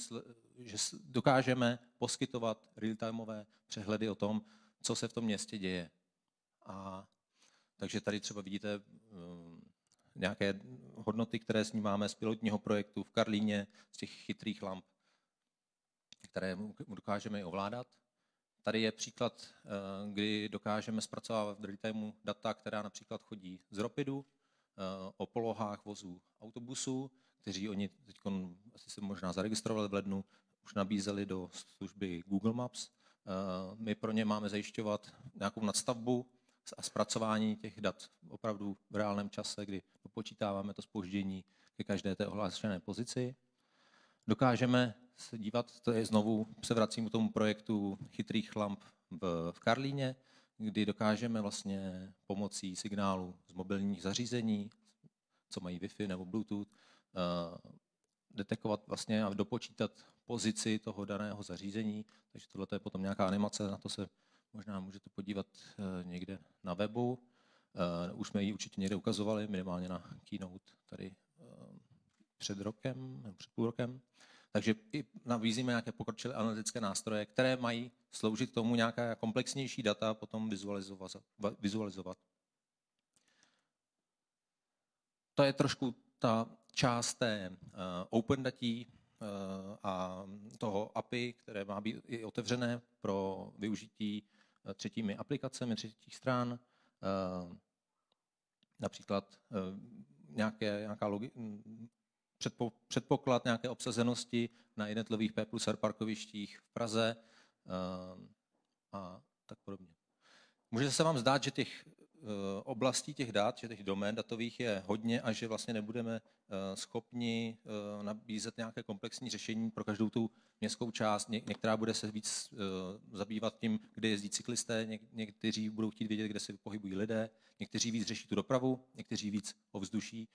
že dokážeme poskytovat real-timeové přehledy o tom, co se v tom městě děje. A takže tady třeba vidíte um, nějaké hodnoty, které snímáme z pilotního projektu v Karlíně, z těch chytrých lamp, které dokážeme ovládat. Tady je příklad, eh, kdy dokážeme zpracovávat v real data, která například chodí z Ropidu, eh, o polohách vozů autobusů, kteří oni teď asi se možná zaregistrovali v lednu, už nabízeli do služby Google Maps. Eh, my pro ně máme zajišťovat nějakou nadstavbu a zpracování těch dat opravdu v reálném čase, kdy počítáváme to spoždění ke každé té ohlášené pozici. Dokážeme se dívat, to je znovu, se vracím k tomu projektu chytrých lamp v, v Karlíně, kdy dokážeme vlastně pomocí signálu z mobilních zařízení, co mají Wi-Fi nebo Bluetooth, uh, detekovat vlastně a dopočítat pozici toho daného zařízení. Takže tohle je potom nějaká animace, na to se možná můžete podívat uh, někde na webu. Uh, už jsme ji určitě někde ukazovali, minimálně na keynote tady před rokem, nebo před půl rokem. Takže i nabízíme nějaké pokročilé analytické nástroje, které mají sloužit k tomu nějaká komplexnější data potom vizualizovat. vizualizovat. To je trošku ta část té uh, open datí uh, a toho API, které má být i otevřené pro využití uh, třetími aplikacemi třetích stran. Uh, například uh, nějaké, nějaká logi- předpo, předpoklad nějaké obsazenosti na jednotlivých P plus R parkovištích v Praze uh, a tak podobně. Může se vám zdát, že těch uh, oblastí těch dat, že těch domén datových je hodně a že vlastně nebudeme uh, schopni nabízet nějaké komplexní řešení pro každou tu městskou část. Ně, některá bude se víc zabývat tím, kde jezdí cyklisté, něk, někteří budou chtít vědět, kde se pohybují lidé, někteří víc řeší tu dopravu, někteří víc o vzduší.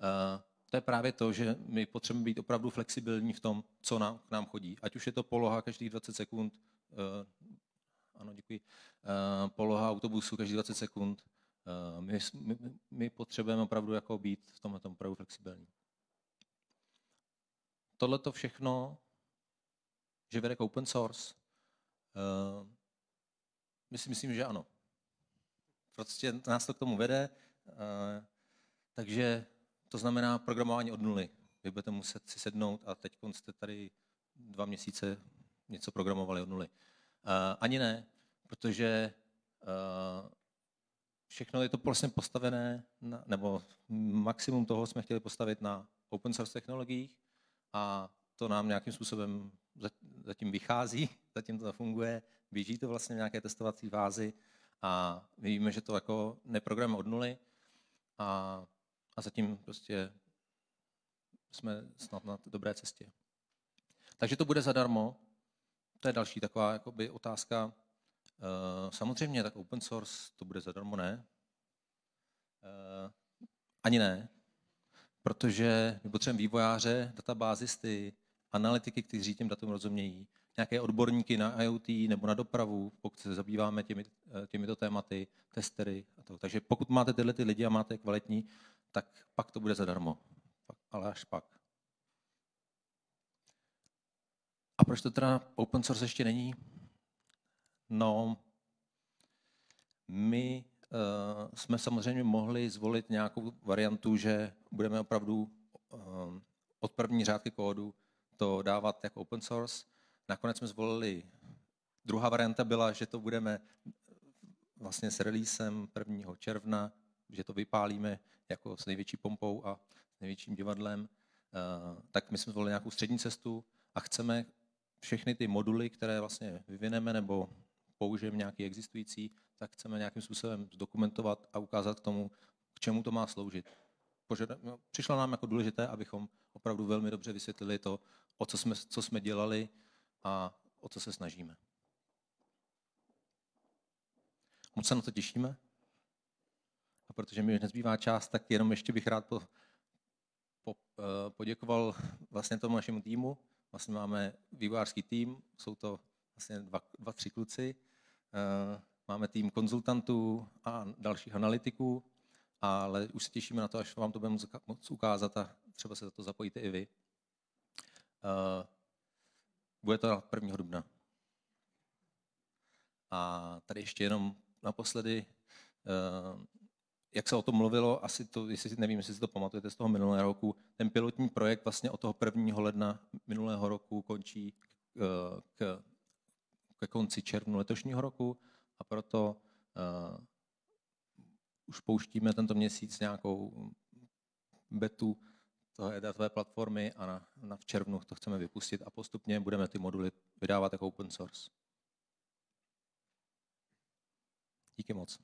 Uh, to je právě to, že my potřebujeme být opravdu flexibilní v tom, co nám, k nám chodí. Ať už je to poloha každých 20 sekund, uh, ano, děkuji, uh, poloha autobusu každých 20 sekund. Uh, my, my, my potřebujeme opravdu jako být v tomhle tom opravdu flexibilní. Tohle to všechno, že vede k open source, uh, my si myslím, že ano. Prostě nás to k tomu vede, uh, takže to znamená programování od nuly. Vy budete muset si sednout a teď jste tady dva měsíce něco programovali od nuly. Uh, ani ne, protože uh, všechno je to vlastně postavené, na, nebo maximum toho jsme chtěli postavit na open source technologiích a to nám nějakým způsobem zatím vychází, zatím to funguje, běží to vlastně v nějaké testovací fázi a my víme, že to jako neprogramujeme od nuly a a zatím prostě jsme snad na dobré cestě. Takže to bude zadarmo. To je další taková jakoby, otázka. Uh, samozřejmě, tak open source to bude zadarmo, ne? Uh, ani ne, protože my potřebujeme vývojáře, databázisty, analytiky, kteří těm datům rozumějí, nějaké odborníky na IoT nebo na dopravu, pokud se zabýváme těmi, eh, těmito tématy, testery a to. Takže pokud máte tyhle ty lidi a máte kvalitní, tak pak to bude zadarmo. Ale až pak. A proč to teda open source ještě není? No, my uh, jsme samozřejmě mohli zvolit nějakou variantu, že budeme opravdu uh, od první řádky kódu to dávat jako open source. Nakonec jsme zvolili, druhá varianta byla, že to budeme vlastně s releasem 1. června, že to vypálíme jako s největší pompou a s největším divadlem, eh, tak my jsme zvolili nějakou střední cestu a chceme všechny ty moduly, které vlastně vyvineme nebo použijeme nějaký existující, tak chceme nějakým způsobem zdokumentovat a ukázat k tomu, k čemu to má sloužit. No, přišlo nám jako důležité, abychom opravdu velmi dobře vysvětlili to, o co jsme, co jsme dělali a o co se snažíme. Moc se na to těšíme. A protože mi už nezbývá čas, tak jenom ještě bych rád po, po, eh, poděkoval vlastně tomu našemu týmu. Vlastně máme vývojářský tým, jsou to vlastně dva, dva tři kluci. Eh, máme tým konzultantů a dalších analytiků ale už se těšíme na to, až vám to budeme moc ukázat a třeba se za to zapojíte i vy. Uh, bude to 1. dubna. A tady ještě jenom naposledy, jak se o tom mluvilo, asi to, jestli nevím, jestli si to pamatujete z toho minulého roku, ten pilotní projekt vlastně od toho 1. ledna minulého roku končí uh, k, ke konci červnu letošního roku a proto uh, už pouštíme tento měsíc nějakou betu toho datové platformy a na, na v červnu to chceme vypustit a postupně budeme ty moduly vydávat jako open source. Díky moc.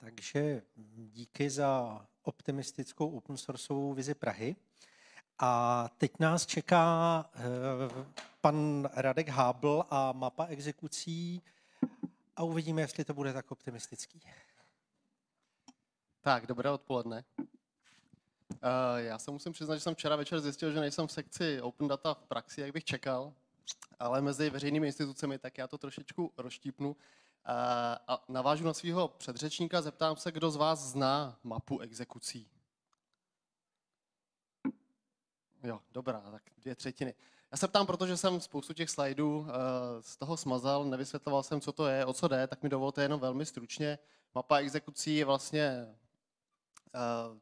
Takže díky za optimistickou open sourceovou vizi Prahy. A teď nás čeká eh, pan Radek Hábl a mapa exekucí a uvidíme, jestli to bude tak optimistický. Tak, dobré odpoledne. Uh, já se musím přiznat, že jsem včera večer zjistil, že nejsem v sekci Open Data v praxi, jak bych čekal, ale mezi veřejnými institucemi, tak já to trošičku rozštípnu. A navážu na svého předřečníka, zeptám se, kdo z vás zná mapu exekucí. Jo, dobrá, tak dvě třetiny. Já se ptám, protože jsem spoustu těch slajdů uh, z toho smazal, nevysvětloval jsem, co to je, o co jde, tak mi dovolte jenom velmi stručně. Mapa exekucí je vlastně uh,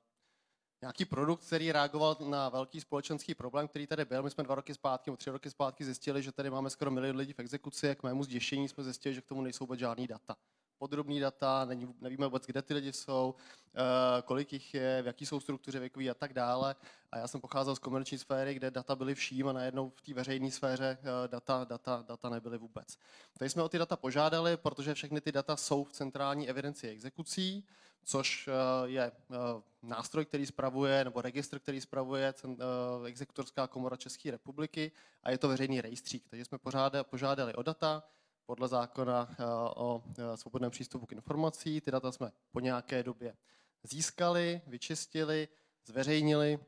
nějaký produkt, který reagoval na velký společenský problém, který tady byl. My jsme dva roky zpátky, tři roky zpátky zjistili, že tady máme skoro milion lidí v exekuci. K mému zděšení jsme zjistili, že k tomu nejsou vůbec žádný data podrobný data, není, nevíme vůbec, kde ty lidi jsou, eh, kolik jich je, v jaký jsou struktuře věkový a tak dále. A já jsem pocházel z komerční sféry, kde data byly vším a najednou v té veřejné sféře eh, data, data, data nebyly vůbec. Tady jsme o ty data požádali, protože všechny ty data jsou v centrální evidenci exekucí, což eh, je nástroj, který spravuje, nebo registr, který spravuje exekutorská komora České republiky a je to veřejný rejstřík. Takže jsme požádali o data, podle zákona eh, o eh, svobodném přístupu k informací. Ty data jsme po nějaké době získali, vyčistili, zveřejnili.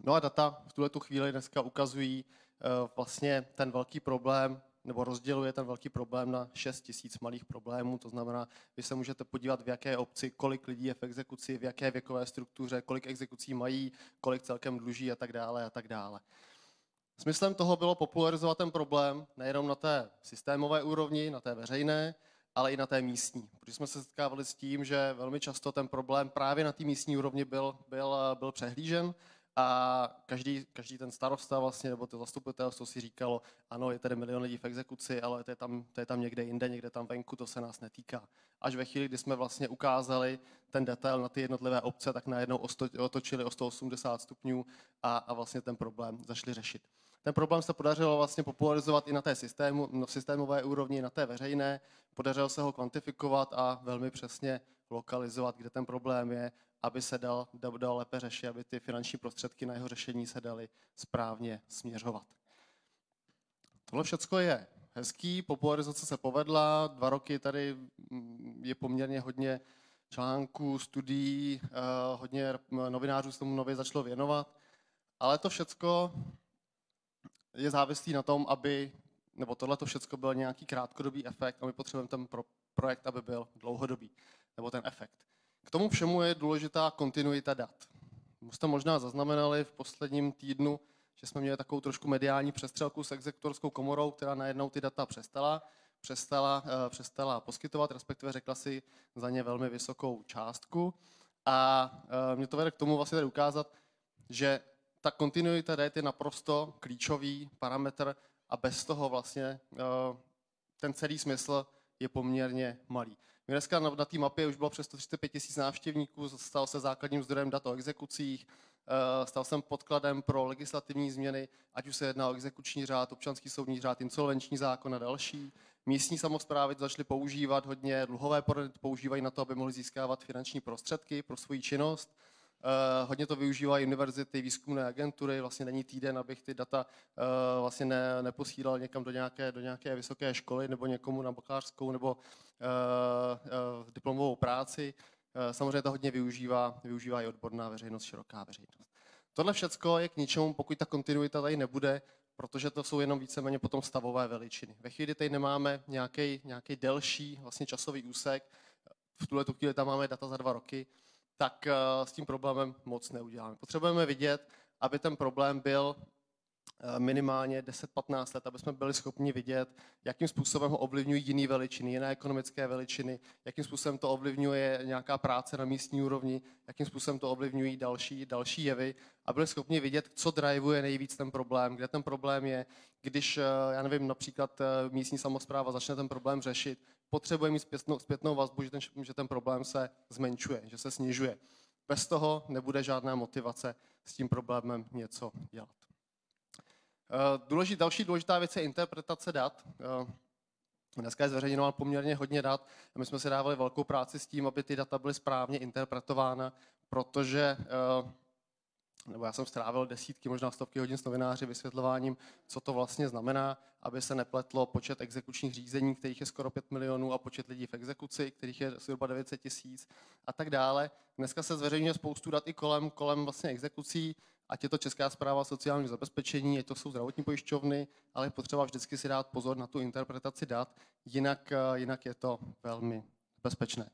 No a data v tuhle chvíli dneska ukazují eh, vlastně ten velký problém, nebo rozděluje ten velký problém na 6 tisíc malých problémů. To znamená, vy se můžete podívat, v jaké obci, kolik lidí je v exekuci, v jaké věkové struktuře, kolik exekucí mají, kolik celkem dluží a tak dále a tak dále. Smyslem toho bylo popularizovat ten problém nejenom na té systémové úrovni, na té veřejné, ale i na té místní. Protože jsme se setkávali s tím, že velmi často ten problém právě na té místní úrovni byl, byl, byl přehlížen a každý, každý ten starosta vlastně, nebo to zastupitelstvo si říkalo, ano, je tady milion lidí v exekuci, ale to je, tam, to je tam někde jinde, někde tam venku, to se nás netýká. Až ve chvíli, kdy jsme vlastně ukázali ten detail na ty jednotlivé obce, tak najednou otočili o 180 stupňů a, a vlastně ten problém zašli řešit. Ten problém se podařilo vlastně popularizovat i na té systému, na systémové úrovni, na té veřejné. Podařilo se ho kvantifikovat a velmi přesně lokalizovat, kde ten problém je, aby se dal, dal lépe řešit, aby ty finanční prostředky na jeho řešení se daly správně směřovat. Tohle všechno je hezký, popularizace se povedla, dva roky tady mm, je poměrně hodně článků, studií, eh, hodně novinářů se tomu nově začalo věnovat, ale to všecko je závislý na tom, aby, nebo tohle to všechno byl nějaký krátkodobý efekt a my potřebujeme ten pro, projekt, aby byl dlouhodobý, nebo ten efekt. K tomu všemu je důležitá kontinuita dat. Jste možná zaznamenali v posledním týdnu, že jsme měli takovou trošku mediální přestřelku s exekutorskou komorou, která najednou ty data přestala, přestala, uh, přestala poskytovat, respektive řekla si za ně velmi vysokou částku. A uh, mě to vede k tomu vlastně tady ukázat, že ta kontinuita dat je naprosto klíčový parametr a bez toho vlastně eh, ten celý smysl je poměrně malý. Dneska na, na té mapě už bylo přes 135 tisíc návštěvníků, stal se základním zdrojem dat o exekucích, eh, stal jsem podkladem pro legislativní změny, ať už se jedná o exekuční řád, občanský soudní řád, insolvenční zákon a další. Místní samozprávy začaly používat hodně, dluhové porady používají na to, aby mohli získávat finanční prostředky pro svoji činnost. Uh, hodně to využívají univerzity, výzkumné agentury, vlastně není týden, abych ty data uh, vlastně ne, neposílal někam do nějaké, do nějaké vysoké školy nebo někomu na bakalářskou nebo uh, diplomovou práci. Samozřejmě to hodně využívá, využívá i odborná veřejnost, široká veřejnost. Tohle všechno je k ničemu, pokud ta kontinuita tady nebude, protože to jsou jenom víceméně potom stavové veličiny. Ve chvíli, tady nemáme nějaký, delší vlastně časový úsek, v tuhle chvíli tam máme data za dva roky, tak s tím problémem moc neuděláme. Potřebujeme vidět, aby ten problém byl Eh, minimálně 10-15 let, aby jsme byli schopni vidět, jakým způsobem ho ovlivňují jiné veličiny, jiné ekonomické veličiny, jakým způsobem to ovlivňuje nějaká práce na místní úrovni, jakým způsobem to ovlivňují další, další jevy a byli schopni vidět, co driveuje nejvíc ten problém, kde ten problém je, když, eh, já nevím, například eh, místní samozpráva začne ten problém řešit, potřebuje mít zpětnou, zpětnou vazbu, že ten, že ten problém se zmenšuje, že se snižuje. Bez toho nebude žádná motivace s tím problémem něco dělat. Eh, důležit, další důležitá věc je interpretace dat. Eh, dneska je zveřejněno poměrně hodně dat my jsme si dávali velkou práci s tím, aby ty data byly správně interpretována, protože eh, nebo já jsem strávil desítky, možná stovky hodin s novináři vysvětlováním, co to vlastně znamená, aby se nepletlo počet exekučních řízení, kterých je skoro 5 milionů, a počet lidí v exekuci, kterých je zhruba 900 tisíc a tak dále. Dneska se zveřejňuje spoustu dat i kolem, kolem vlastně exekucí, ať je to Česká zpráva sociálního zabezpečení, ať to jsou zdravotní pojišťovny, ale je potřeba vždycky si dát pozor na tu interpretaci dat, jinak, jinak je to velmi bezpečné.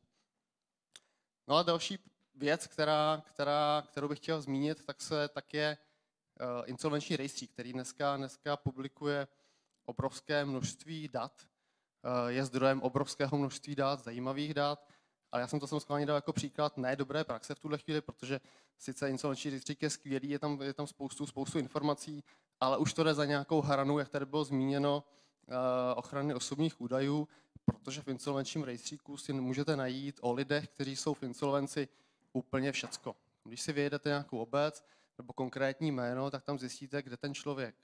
No a další věc, která, která, kterou bych chtěl zmínit, tak, se, tak je uh, insolvenční rejstřík, který dneska, dneska publikuje obrovské množství dat, uh, je zdrojem obrovského množství dat, zajímavých dat, ale já jsem to jsem schválně dal jako příklad ne dobré praxe v tuhle chvíli, protože sice insolvenční rejstřík je skvělý, je tam, je tam spoustu, spoustu informací, ale už to jde za nějakou hranu, jak tady bylo zmíněno, uh, ochrany osobních údajů, protože v insolvenčním rejstříku si můžete najít o lidech, kteří jsou v insolvenci úplně všecko. Když si vyjedete nějakou obec nebo konkrétní jméno, tak tam zjistíte, kde ten člověk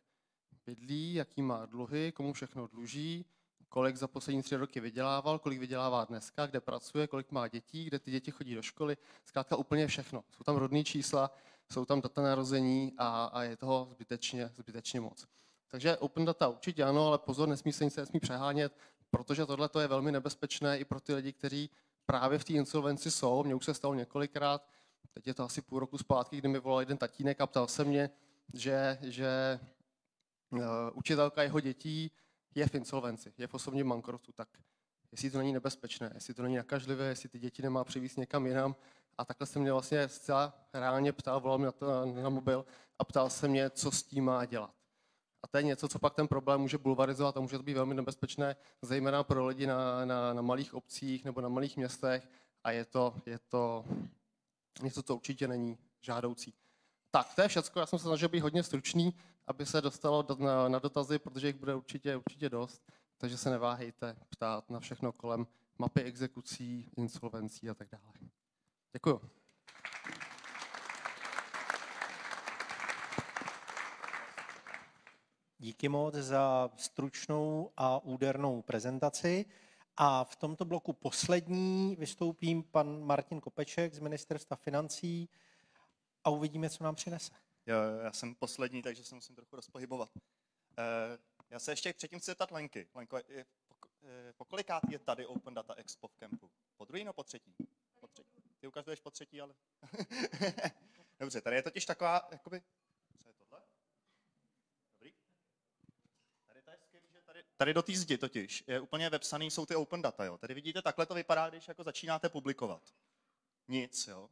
bydlí, jaký má dluhy, komu všechno dluží, kolik za poslední tři roky vydělával, kolik vydělává dneska, kde pracuje, kolik má dětí, kde ty děti chodí do školy, zkrátka úplně všechno. Jsou tam rodné čísla, jsou tam data narození a, a je toho zbytečně, zbytečně moc. Takže open data určitě ano, ale pozor, nesmí se nic nesmí přehánět, protože tohle je velmi nebezpečné i pro ty lidi, kteří právě v té insolvenci jsou. Mně už se stalo několikrát, teď je to asi půl roku zpátky, kdy mi volal jeden tatínek a ptal se mě, že, že uh, učitelka jeho dětí je v insolvenci, je v osobním bankrotu, tak jestli to není nebezpečné, jestli to není nakažlivé, jestli ty děti nemá přivést někam jinam. A takhle se mě vlastně zcela reálně ptal, volal mi na, to, na, na mobil a ptal se mě, co s tím má dělat. A to je něco, co pak ten problém může bulvarizovat a může to být velmi nebezpečné, zejména pro lidi na, na, na malých obcích nebo na malých městech a je to, je to něco, co určitě není žádoucí. Tak, to je všechno. Já jsem se snažil být hodně stručný, aby se dostalo do, na, na dotazy, protože jich bude určitě, určitě dost. Takže se neváhejte ptát na všechno kolem mapy exekucí, insolvencí a tak dále. Děkuji. Díky moc za stručnou a údernou prezentaci. A v tomto bloku poslední vystoupím pan Martin Kopeček z Ministerstva financí a uvidíme, co nám přinese. Jo, já jsem poslední, takže se musím trochu rozpohybovat. Uh, já se ještě předtím chci zeptat Lenky. Lenko, je, pokolikát je tady Open Data Expo v kempu? Po druhý nebo po třetí? Po třetí. Ty ukazuješ po třetí, ale... Dobře, tady je totiž taková, jakoby, Tady do té zdi totiž je úplně vepsaný, jsou ty open data. Jo. Tady vidíte, takhle to vypadá, když jako začínáte publikovat. Nic, jo.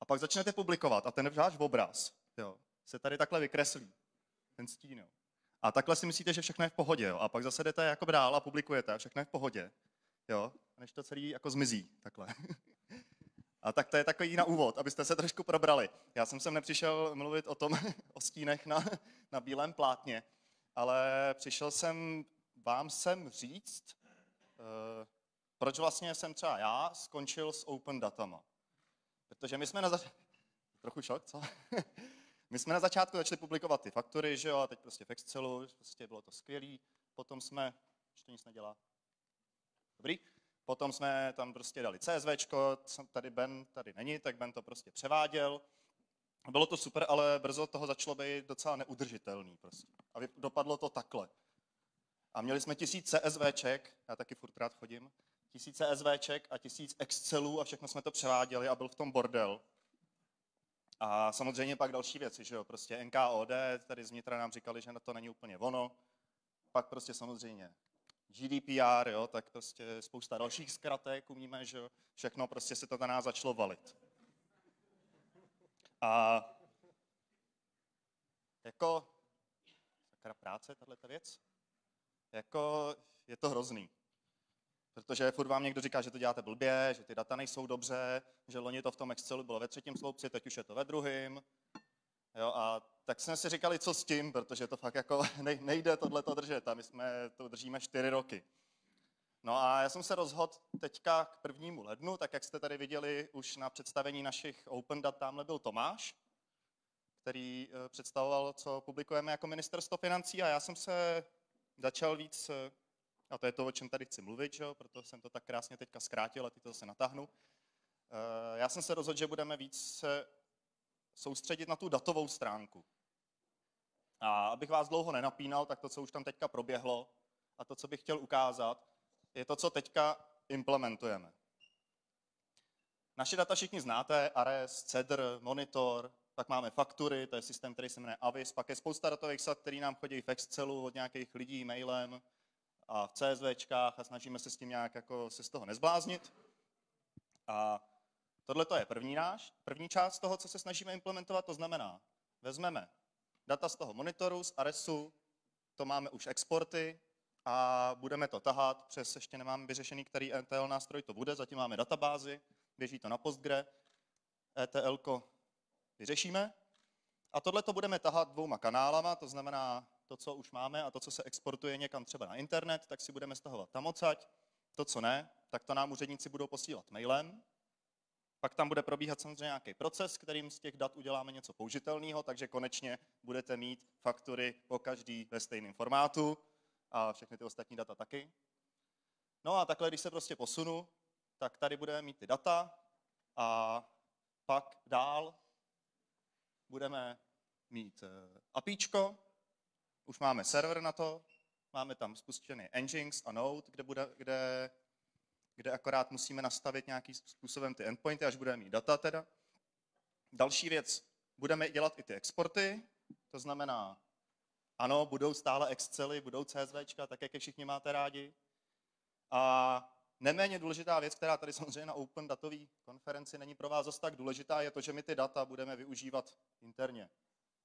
A pak začnete publikovat a ten váš obraz jo, se tady takhle vykreslí. Ten stín, jo. A takhle si myslíte, že všechno je v pohodě, jo. A pak zase jdete jako dál a publikujete a všechno je v pohodě. Jo. než to celý jako zmizí, takhle. A tak to je takový na úvod, abyste se trošku probrali. Já jsem sem nepřišel mluvit o tom, o stínech na, na bílém plátně, ale přišel jsem vám sem říct, eh, proč vlastně jsem třeba já skončil s open datama. Protože my jsme na začátku, trochu šok, co? my jsme na začátku začali publikovat ty faktury, že jo, a teď prostě v Excelu, prostě bylo to skvělý. Potom jsme, už to nic nedělá. Dobrý. Potom jsme tam prostě dali CSVčko, tady Ben tady není, tak Ben to prostě převáděl. Bylo to super, ale brzo toho začalo být docela neudržitelný prostě. A dopadlo to takhle. A měli jsme tisíc CSVček, já taky furt rád chodím, tisíc CSVček a tisíc Excelů a všechno jsme to převáděli a byl v tom bordel. A samozřejmě pak další věci, že jo, prostě NKOD, tady z vnitra nám říkali, že na to není úplně ono. Pak prostě samozřejmě GDPR, jo, tak prostě spousta dalších zkratek umíme, že jo, všechno prostě se to na nás začalo valit. A jako, sakra práce, tahle věc, jako je to hrozný. Protože furt vám někdo říká, že to děláte blbě, že ty data nejsou dobře, že loni to v tom Excelu bylo ve třetím sloupci, teď už je to ve druhém. Jo, a tak jsme si říkali, co s tím, protože to fakt jako nejde tohle to držet a my jsme to držíme čtyři roky. No a já jsem se rozhodl teďka k prvnímu lednu, tak jak jste tady viděli už na představení našich Open Dat, tamhle byl Tomáš, který eh, představoval, co publikujeme jako ministerstvo financí a já jsem se začal víc, eh, a to je to, o čem tady chci mluvit, že? proto jsem to tak krásně teďka zkrátil a teď to se natáhnu. Eh, já jsem se rozhodl, že budeme víc soustředit na tu datovou stránku. A abych vás dlouho nenapínal, tak to, co už tam teďka proběhlo a to, co bych chtěl ukázat, je to, co teďka implementujeme. Naše data všichni znáte, Ares, CEDR, Monitor, pak máme faktury, to je systém, který se jmenuje Avis, pak je spousta datových sad, který nám chodí v Excelu od nějakých lidí mailem a v CSVčkách a snažíme se s tím nějak jako se z toho nezbláznit. A tohle to je první náš, první část toho, co se snažíme implementovat, to znamená, vezmeme data z toho monitoru, z Aresu, to máme už exporty a budeme to tahat přes, ještě nemáme vyřešený, který ETL nástroj to bude, zatím máme databázi, běží to na Postgre, ETL vyřešíme. A tohle to budeme tahat dvouma kanálama, to znamená to, co už máme a to, co se exportuje někam třeba na internet, tak si budeme stahovat tam odsaď. To, co ne, tak to nám úředníci budou posílat mailem. Pak tam bude probíhat samozřejmě nějaký proces, kterým z těch dat uděláme něco použitelného, takže konečně budete mít faktury po každý ve stejném formátu a všechny ty ostatní data taky. No a takhle, když se prostě posunu, tak tady budeme mít ty data a pak dál budeme mít eh, APIčko, už máme server na to, máme tam spuštěný Nginx a Node, kde, bude, kde, kde akorát musíme nastavit nějakým způsobem ty endpointy, až budeme mít data teda. Další věc, budeme dělat i ty exporty, to znamená, ano, budou stále Excely, budou CSVčka, tak jak je všichni máte rádi. A Neméně důležitá věc, která tady samozřejmě na Open datové konferenci není pro vás zase tak důležitá, je to, že my ty data budeme využívat interně.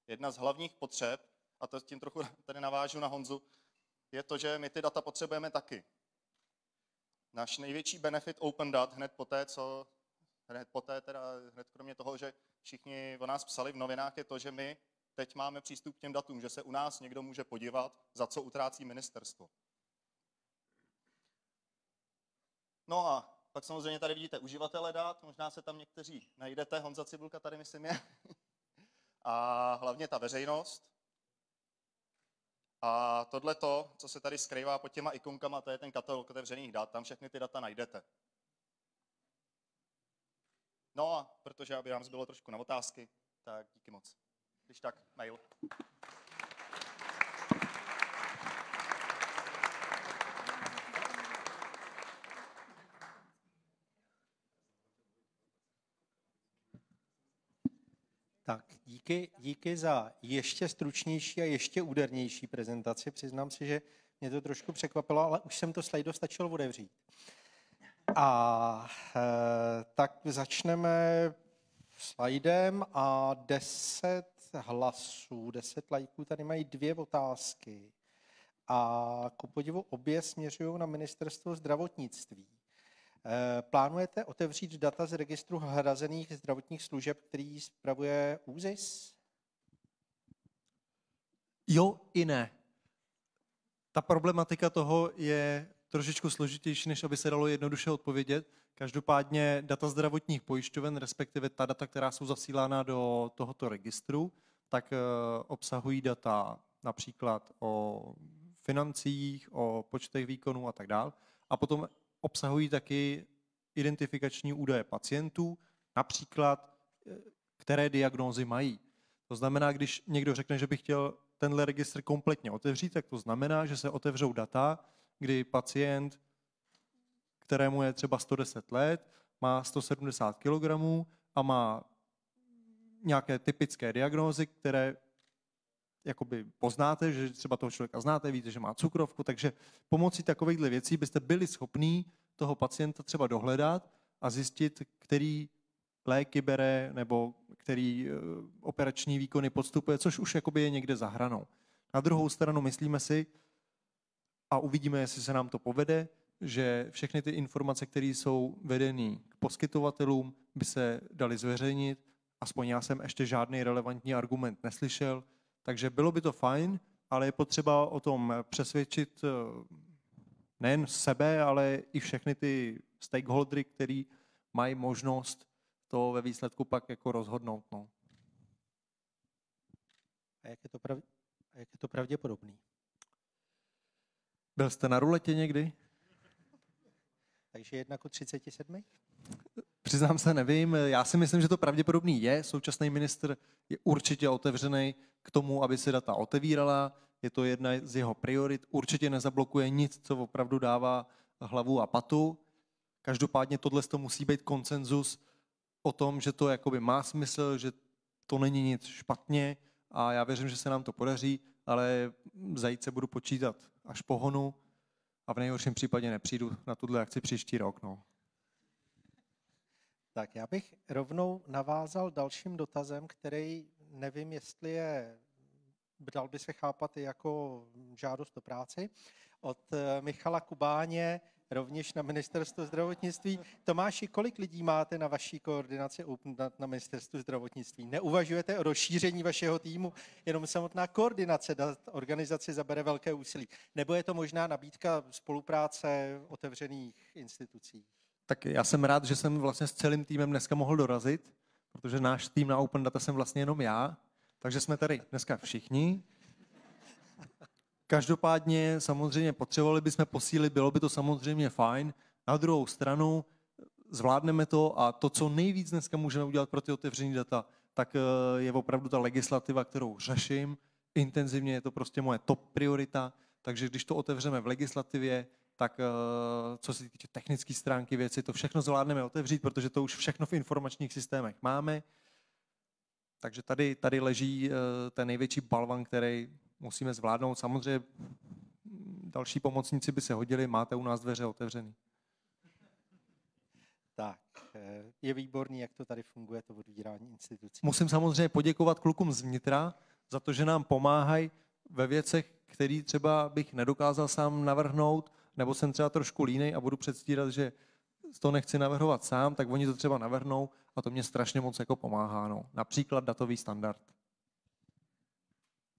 Jedna z hlavních potřeb, a to tím trochu tady navážu na Honzu, je to, že my ty data potřebujeme taky. Náš největší benefit Open Dat hned poté, co hned poté, teda hned kromě toho, že všichni o nás psali v novinách, je to, že my teď máme přístup k těm datům, že se u nás někdo může podívat, za co utrácí ministerstvo. No a pak samozřejmě tady vidíte uživatele dat, možná se tam někteří najdete, Honza Cibulka tady myslím je. A hlavně ta veřejnost. A tohle to, co se tady skrývá pod těma ikonkama, to je ten katalog otevřených dat, tam všechny ty data najdete. No a protože aby nám zbylo trošku na otázky, tak díky moc. Když tak, mail. Tak, díky, díky za ještě stručnější a ještě údernější prezentaci. Přiznám si, že mě to trošku překvapilo, ale už jsem to slajdo stačil otevřít. A e, tak začneme slajdem a deset hlasů, deset lajků. Tady mají dvě otázky. A ku podivu obě směřují na ministerstvo zdravotnictví. Eh, plánujete otevřít data z registru hrazených zdravotních služeb, který spravuje ÚZIS? Jo i ne. Ta problematika toho je trošičku složitější, než aby se dalo jednoduše odpovědět. Každopádně data zdravotních pojišťoven, respektive ta data, která jsou zasílána do tohoto registru, tak eh, obsahují data například o financích, o počtech výkonů a tak dále. A potom obsahují taky identifikační údaje pacientů, například eh, které diagnózy mají. To znamená, když někdo řekne, že by chtěl tenhle registr kompletně otevřít, tak to znamená, že se otevřou data, kdy pacient, kterému je třeba 110 let, má 170 kg a má nějaké typické diagnózy, které jakoby poznáte, že třeba toho člověka znáte, víte, že má cukrovku, takže pomocí takovýchhle věcí byste byli schopní toho pacienta třeba dohledat a zjistit, který léky bere nebo který eh, operační výkony podstupuje, což už jakoby je někde za hranou. Na druhou stranu myslíme si, a uvidíme, jestli se nám to povede, že všechny ty informace, které jsou vedeny k poskytovatelům, by se daly zveřejnit. Aspoň já jsem ještě žádný relevantní argument neslyšel, takže bylo by to fajn, ale je potřeba o tom přesvědčit eh, nejen sebe, ale i všechny ty stakeholdery, který mají možnost to ve výsledku pak jako rozhodnout. No. A jak je to, prav... a jak je to pravděpodobný? Byl jste na ruletě někdy? Takže jedna ku 37? Přiznám se, nevím. Já si myslím, že to pravděpodobný je. Současný ministr je určitě otevřený k tomu, aby se data otevírala. Je to jedna z jeho priorit. Určitě nezablokuje nic, co opravdu dává hlavu a patu. Každopádně tohle to musí být konsenzus o tom, že to jakoby má smysl, že to není nic špatně a já věřím, že se nám to podaří, ale zajíce budu počítat až pohonu a v nejhorším případě nepřijdu na tuhle akci příští rok. No. Tak já bych rovnou navázal dalším dotazem, který nevím, jestli je, dal by se chápat i jako žádost o práci, od eh, Michala Kubáně, rovněž na ministerstvu zdravotnictví. Tomáši, kolik lidí máte na vaší koordinaci na ministerstvu zdravotnictví? Neuvažujete o rozšíření vašeho týmu? Jenom samotná koordinace dat organizaci zabere velké úsilí. Nebo je to možná nabídka spolupráce otevřených institucí? Tak já jsem rád, že jsem vlastně s celým týmem dneska mohl dorazit, protože náš tým na Open Data jsem vlastně jenom já, takže jsme tady dneska všichni. Každopádně samozřejmě potřebovali bychom posílit, bylo by to samozřejmě fajn. Na druhou stranu zvládneme to a to, co nejvíc dneska můžeme udělat pro ty otevřené data, tak eh, je opravdu ta legislativa, kterou řeším. Intenzivně je to prostě moje top priorita, takže když to otevřeme v legislativě, tak eh, co se týče technické stránky věci, to všechno zvládneme otevřít, protože to už všechno v informačních systémech máme. Takže tady, tady leží eh, ten největší balvan, který musíme zvládnout. Samozřejmě další pomocníci by se hodili, máte u nás dveře otevřený. Tak, eh, je výborný, jak to tady funguje, to odvírání institucí. Musím samozřejmě poděkovat klukům z vnitra za to, že nám pomáhají ve věcech, které třeba bych nedokázal sám navrhnout, nebo jsem třeba trošku línej a budu předstírat, že to nechci navrhovat sám, tak oni to třeba navrhnou a to mě strašně moc jako pomáhá. No. Například datový standard.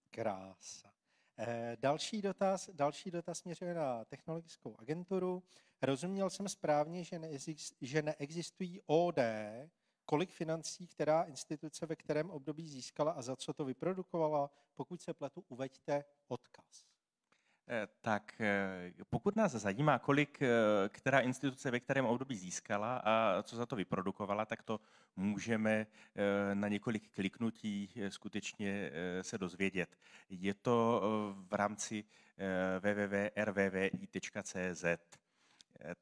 Krása. Eh, další dotaz, další dotaz směřuje na technologickou agenturu. Rozuměl jsem správně, že, že neexistují OD, kolik financí, která instituce ve kterém období získala a za co to vyprodukovala. Pokud se pletu, uveďte odkaz. Eh, tak eh, pokud nás zajímá, kolik eh, která instituce ve kterém období získala a co za to vyprodukovala, tak to můžeme na několik kliknutí skutečně se dozvědět. Je to v rámci www.rvvi.cz.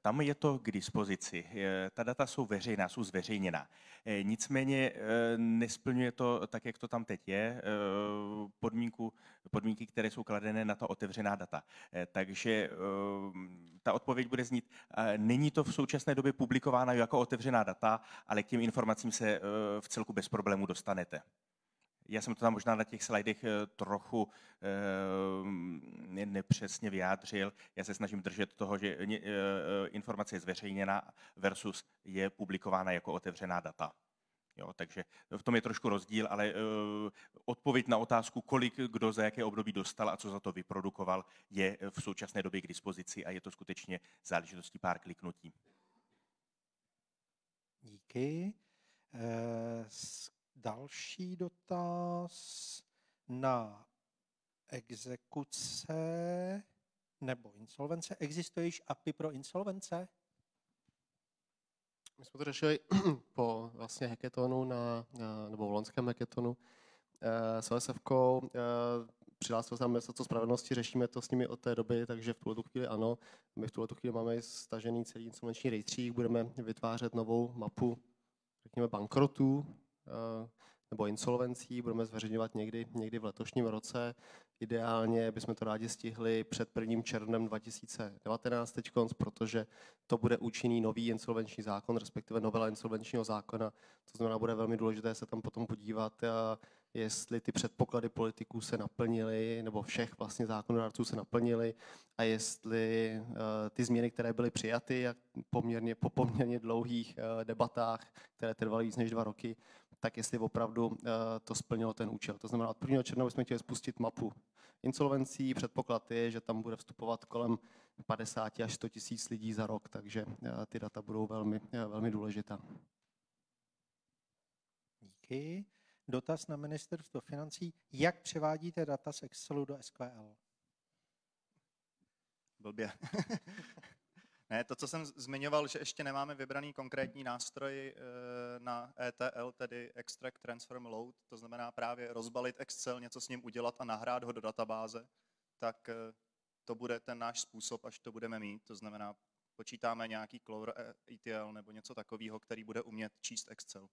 Tam je to k dispozici. Ta data jsou veřejná, jsou zveřejněná. Nicméně nesplňuje to, tak jak to tam teď je, podmínku, podmínky, které jsou kladené na ta otevřená data. Takže ta odpověď bude znít, není to v současné době publikována jako otevřená data, ale k těm informacím se v celku bez problému dostanete. Já jsem to tam možná na těch slajdech eh, trochu eh, nepřesně vyjádřil. Já se snažím držet toho, že eh, informace je zveřejněna versus je publikována jako otevřená data. Jo, takže v tom je trošku rozdíl, ale uh, odpověď na otázku, kolik kdo za jaké období dostal a co za to vyprodukoval, je v současné době k dispozici a je to skutečně záležitostí pár kliknutí. Díky. Další dotaz na exekuce nebo insolvence. Existuje již API pro insolvence? My jsme to řešili po vlastně hackathonu na, nebo v loňském hackathonu eh, s OSF. Eh, přihlásil se tam ministerstvo spravedlnosti, řešíme to s nimi od té doby, takže v tuhle chvíli ano. My v tuhle chvíli máme stažený celý insolvenční rejstřík, budeme vytvářet novou mapu, řekněme, bankrotů, Eh, nebo insolvencí. Budeme zveřejňovat někdy, někdy v letošním roce. Ideálně bychom to rádi stihli před 1. červnem 2019 teď, protože to bude účinný nový insolvenční zákon, respektive novela insolvenčního zákona. To znamená, bude velmi důležité se tam potom podívat, jestli ty předpoklady politiků se naplnily, nebo všech vlastně zákonodárců se naplnily a jestli uh, ty změny, které byly přijaty a poměrně, po poměrně dlouhých uh, debatách, které trvaly víc než dva roky, tak jestli opravdu uh, to splnilo ten účel. To znamená, od 1. června bychom chtěli spustit mapu insolvencí. Předpoklad je, že tam bude vstupovat kolem 50 až 100 tisíc lidí za rok, takže ty data budou velmi, velmi důležitá. Díky dotaz na ministerstvo financí. Jak převádíte data z Excelu do SQL? Blbě. to, co jsem zmiňoval, že ještě nemáme vybraný konkrétní nástroj eh, na ETL, tedy Extract, Transform, Load, to znamená právě rozbalit Excel, něco s ním udělat a nahrát ho do databáze, tak eh, to bude ten náš způsob, až to budeme mít. To znamená, počítáme nějaký Clover ETL nebo něco takového, který bude umět číst Excel.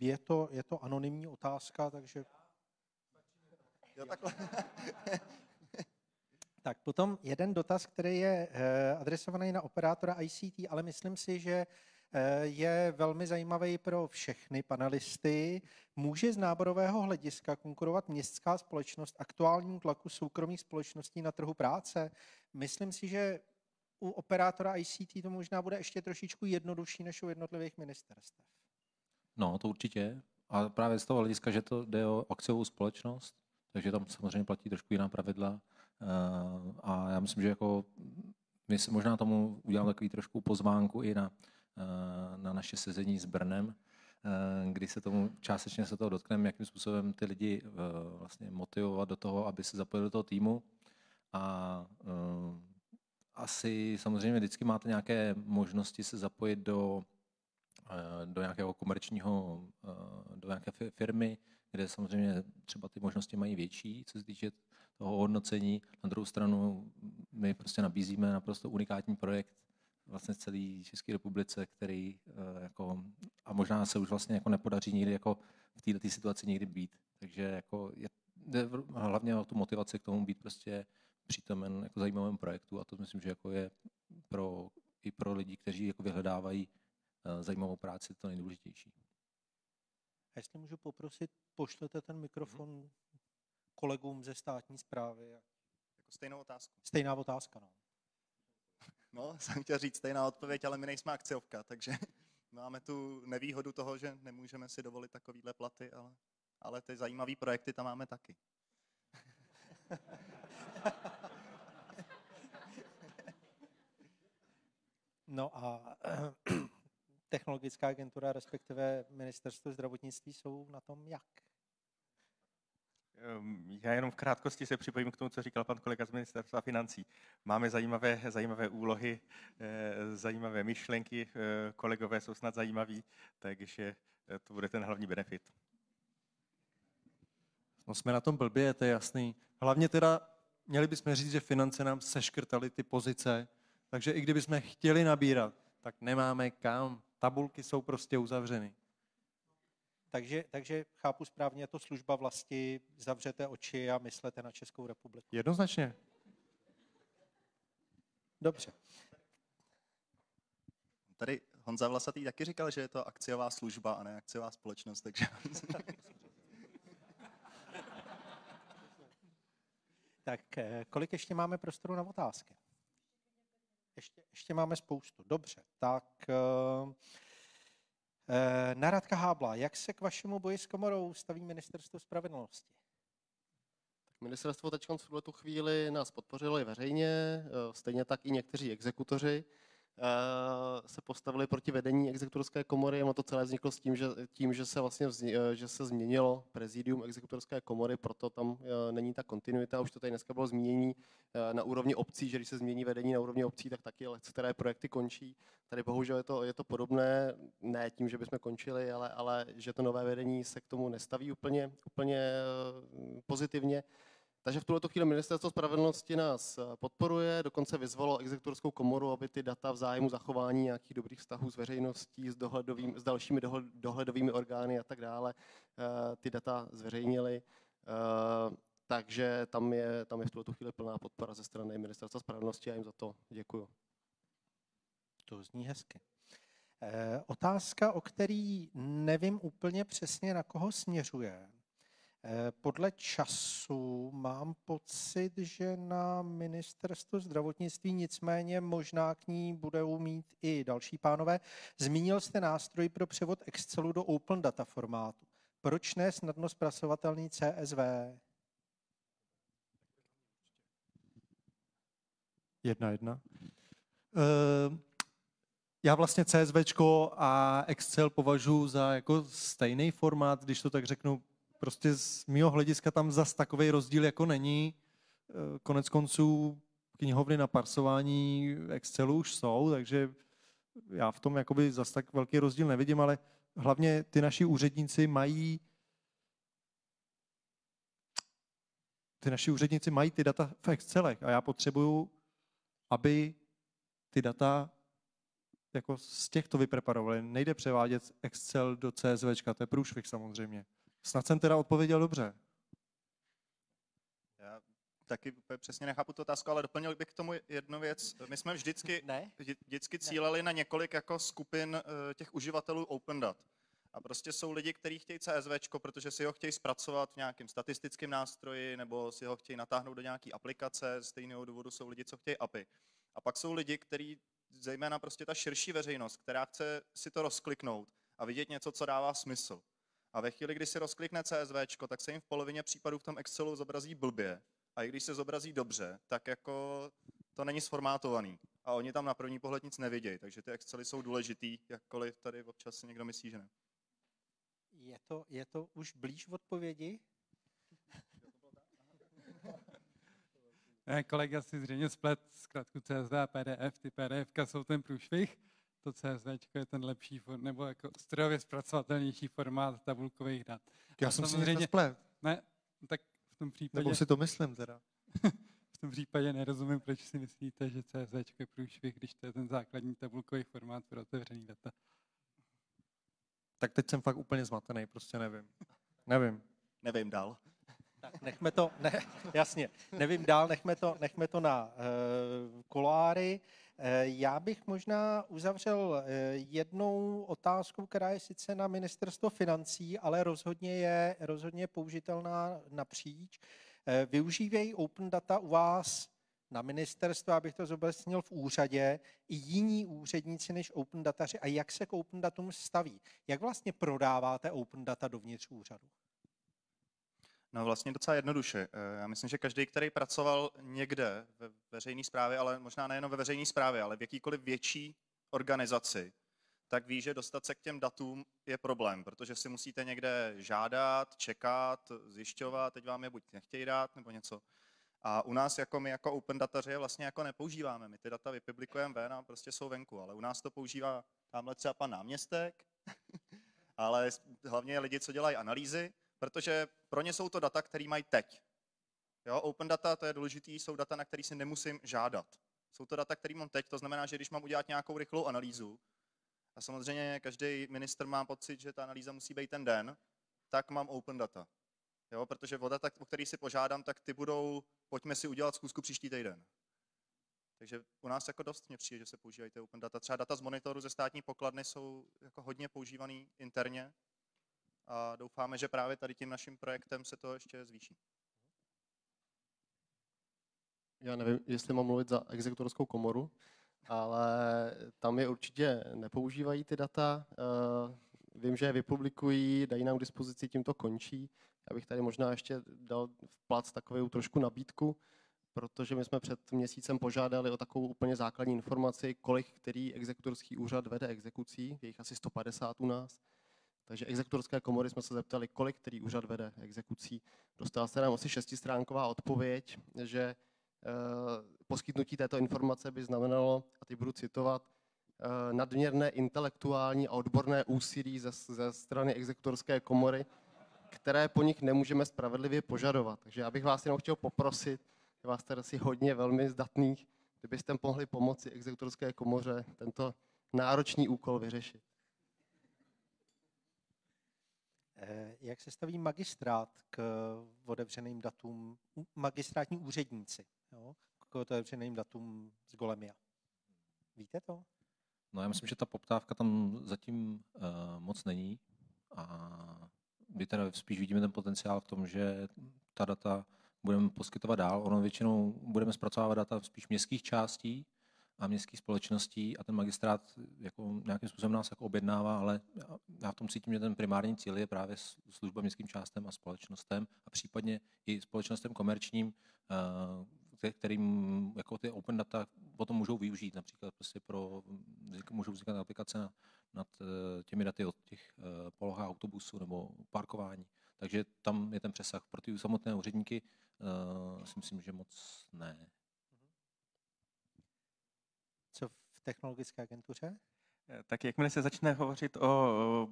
Je to, je to anonymní otázka, takže... Jo, takhle. tak potom jeden dotaz, který je eh, adresovaný na operátora ICT, ale myslím si, že eh, je velmi zajímavý pro všechny panelisty. Může z náborového hlediska konkurovat městská společnost aktuálnímu tlaku soukromých společností na trhu práce? Myslím si, že u operátora ICT to možná bude ještě trošičku jednodušší než u jednotlivých ministerstev. No, to určitě. A právě z toho hlediska, že to jde o akciovou společnost, takže tam samozřejmě platí trošku jiná pravidla. Eh, a já myslím, že jako my se možná tomu uděláme takový trošku pozvánku i na, eh, na naše sezení s Brnem, eh, kdy se tomu částečně se toho dotkneme, jakým způsobem ty lidi vlastně motivovat do toho, aby se zapojili do toho týmu. A asi samozřejmě vždycky máte nějaké možnosti se zapojit do do nějakého komerčního, do nějaké firmy, kde samozřejmě třeba ty možnosti mají větší, co se týče toho hodnocení. Na druhou stranu my prostě nabízíme naprosto unikátní projekt vlastně celé České republice, který eh, jako, a možná se už vlastně jako nepodaří nikdy jako v této situaci někdy být. Takže jako je, jde hlavně o tu motivaci k tomu být prostě přítomen jako zajímavém projektu a to myslím, že jako je pro, i pro lidi, kteří jako vyhledávají Eh, zajímavou práci, to nejdůležitější. A jestli můžu poprosit, pošlete ten mikrofon mm-hmm. Kolegům ze státní zprávy. Jako stejnou otázku. Stejná otázka, no. No, jsem chtěl říct stejná odpověď, ale my nejsme akciovka, takže máme tu nevýhodu toho, že nemůžeme si dovolit takovýhle platy, ale, ale ty zajímavé projekty tam máme taky. No a technologická agentura, respektive ministerstvo zdravotnictví jsou na tom jak? Ehm, já jenom v krátkosti se připojím k tomu, co říkal pan kolega z ministerstva financí. Máme zajímavé, zajímavé úlohy, eh, zajímavé myšlenky, eh, kolegové jsou snad zajímaví, takže eh, to bude ten hlavní benefit. No jsme na tom blbě, to je jasný. Hlavně teda měli bychom říct, že finance nám seškrtaly ty pozice, takže i kdybychom chtěli nabírat, tak nemáme kam tabulky jsou prostě uzavřeny. Takže, takže chápu správně, je to služba vlasti, zavřete oči a myslete na Českou republiku. Jednoznačně. Dobře. Tady Honza Vlasatý taky říkal, že je to akciová služba a ne akciová společnost, takže... tak eh, kolik ještě máme prostoru na otázky? Ještě, ještě máme spoustu. Dobře, tak uh, na Radka Hábla, jak se k vašemu boji s komorou staví ministerstvo spravedlnosti? Ministerstvo teď v tu chvíli nás podpořilo i veřejně, eh, stejně tak i někteří exekutoři. Eh, se postavili proti vedení exekutorské komory a to celé vzniklo s tím, že, tím, že se vlastně vzni, eh, že se změnilo prezidium exekutorské komory, proto tam eh, není ta kontinuita, už to tady dneska bylo zmínění na úrovni obcí, že když se změní vedení na úrovni obcí, tak taky které projekty končí. Tady bohužel je to, je to podobné, ne tím, že bychom končili, ale, ale že to nové vedení se k tomu nestaví úplně, úplně pozitivně. Takže v tuto chvíli Ministerstvo spravedlnosti nás eh, podporuje, dokonce vyzvalo exekutorskou komoru, aby ty data v zájmu zachování nějakých dobrých vztahů s veřejností, s, dohledovým, s dalšími dohledovými orgány a tak dále, eh, ty data zveřejnili. Takže tam je, tam je v tuto chvíli plná podpora ze strany Ministerstva spravedlnosti a jim za to děkuju. To zní hezky. Otázka, o který nevím úplně přesně, na koho směřuje. E, podle času mám pocit, že na ministerstvo zdravotnictví nicméně možná k ní budou mít i další pánové. Zmínil jste nástroj pro převod Excelu do Open Data formátu. Proč ne snadno zpracovatelný CSV? Jedna, jedna. Uh, já vlastně CSV a Excel považuji za jako stejný formát, když to tak řeknu. Prostě z mého hlediska tam zas takový rozdíl jako není. Eh, konec konců knihovny na parsování Excelu už jsou, takže já v tom jakoby zas tak velký rozdíl nevidím, ale hlavně ty naši úředníci mají ty naši úředníci mají ty data v Excelech a já potřebuju, aby ty data jako z těchto vypreparovali. Nejde převádět Excel do CSV, to je průšvih samozřejmě. Snad jsem teda odpověděl dobře. Já taky přesně nechápu tu otázku, ale doplnil bych k tomu jednu věc. My jsme vždycky, ne? vždycky cíleli ne. na několik jako skupin eh, těch uživatelů OpenDat. A prostě jsou lidi, kteří chtějí CSV, protože si ho chtějí zpracovat v nějakém statistickém nástroji nebo si ho chtějí natáhnout do nějaké aplikace. Z stejného důvodu jsou lidi, co chtějí API. A pak jsou lidi, kteří zejména prostě ta širší veřejnost, která chce si to rozkliknout a vidět něco, co dává smysl. A ve chvíli, kdy si rozklikne CSV, tak se jim v polovině případů v tom Excelu zobrazí blbě. A i když se zobrazí dobře, tak jako to není sformátovaný. A oni tam na první pohled nic nevidějí, takže ty Excely jsou důležitý, jakkoliv tady občas někdo myslí, že ne. Je to, je to už blíž v odpovědi? Kolega si zřejmě splet zkrátku CSV a PDF. Ty PDF jsou ten průšvih, to CSV je ten lepší, nebo jako strojově zpracovatelnější formát tabulkových dat. Já a jsem samozřejmě, si splet. Ne, tak v tom případě... Nebo si to myslím teda. v tom případě nerozumím, proč si myslíte, že CSV je průšvih, když to je ten základní tabulkový formát pro otevřený data. Tak teď jsem fakt úplně zmatený, prostě nevím. Nevím. Nevím dál. Tak nechme to, ne, jasně, nevím dál, nechme to, nechme to na uh, koláry. Uh, já bych možná uzavřel uh, jednou otázkou, která je sice na ministerstvo financí, ale rozhodně je rozhodně použitelná napříč. Uh, využívají open data u vás na ministerstvu, abych to zobecnil v úřadě, i jiní úředníci než open dataři a jak se k open datům staví? Jak vlastně prodáváte open data dovnitř úřadu? No vlastně docela jednoduše. Eh, já myslím, že každý, který pracoval někde ve veřejné správě, ale možná nejen ve veřejné správě, ale v jakýkoliv větší organizaci, tak ví, že dostat se k těm datům je problém, protože si musíte někde žádat, čekat, zjišťovat, teď vám je buď nechtějí dát nebo něco. A u nás jako my jako open dataři je vlastně jako nepoužíváme. My ty data vypublikujeme ven a prostě jsou venku, ale u nás to používá tamhle třeba pan náměstek, ale hlavně lidi, co dělají analýzy, protože pro ně jsou to data, které mají teď. Jo, open data, to je důležité, jsou data, na které si nemusím žádat. Jsou to data, které mám teď, to znamená, že když mám udělat nějakou rychlou analýzu, a samozřejmě každý minister má pocit, že ta analýza musí být ten den, tak mám open data. Jo, protože o data, o který si požádám, tak ty budou, pojďme si udělat zkusku příští týden. Takže u nás jako dost mě přijde, že se používají ty open data. Třeba data z monitoru ze státní pokladny jsou jako hodně používaný interně, a doufáme, že právě tady tím naším projektem se to ještě zvýší. Já nevím, jestli mám mluvit za exekutorskou komoru, ale tam je určitě nepoužívají ty data. Eh, vím, že je vypublikují, dají nám k dispozici, tím to končí. Já bych tady možná ještě dal v plac takovou trošku nabídku, protože my jsme před měsícem požádali o takovou úplně základní informaci, kolik který exekutorský úřad vede exekucí, je jich asi 150 u nás. Takže exekutorské komory jsme se zeptali, kolik který úřad vede exekucí. Dostala se nám asi šestistránková odpověď, že e, poskytnutí této informace by znamenalo, a teď budu citovat, e, nadměrné intelektuální a odborné úsilí ze, ze strany exekutorské komory které po nich nemůžeme spravedlivě požadovat. Takže já bych vás jenom chtěl poprosit, že vás tady asi hodně velmi zdatných, kdybyste mohli pomoci exekutorské komoře tento náročný úkol vyřešit. Eh, jak se staví magistrát k otevřeným datům, magistrátní úředníci jo, k otevřeným datům z Golemia? Víte to? No já myslím, že ta poptávka tam zatím uh, moc není a my teda spíš vidíme ten potenciál v tom, že ta data budeme poskytovat dál. Ono většinou budeme zpracovávat data spíš městských částí a městských společností a ten magistrát jako nějakým způsobem nás jako objednává, ale já v tom cítím, že ten primární cíl je právě služba městským částem a společnostem a případně i společnostem komerčním, eh, kterým jako ty open data potom můžou využít, například prostě pro, můžou vznikat aplikace na, nad eh, těmi daty od těch eh, polohách autobusu nebo parkování. Takže tam je ten přesah. Pro ty samotné úředníky uh, si myslím, že moc ne. Co v technologické agentuře? Eh, tak jakmile se začne hovořit o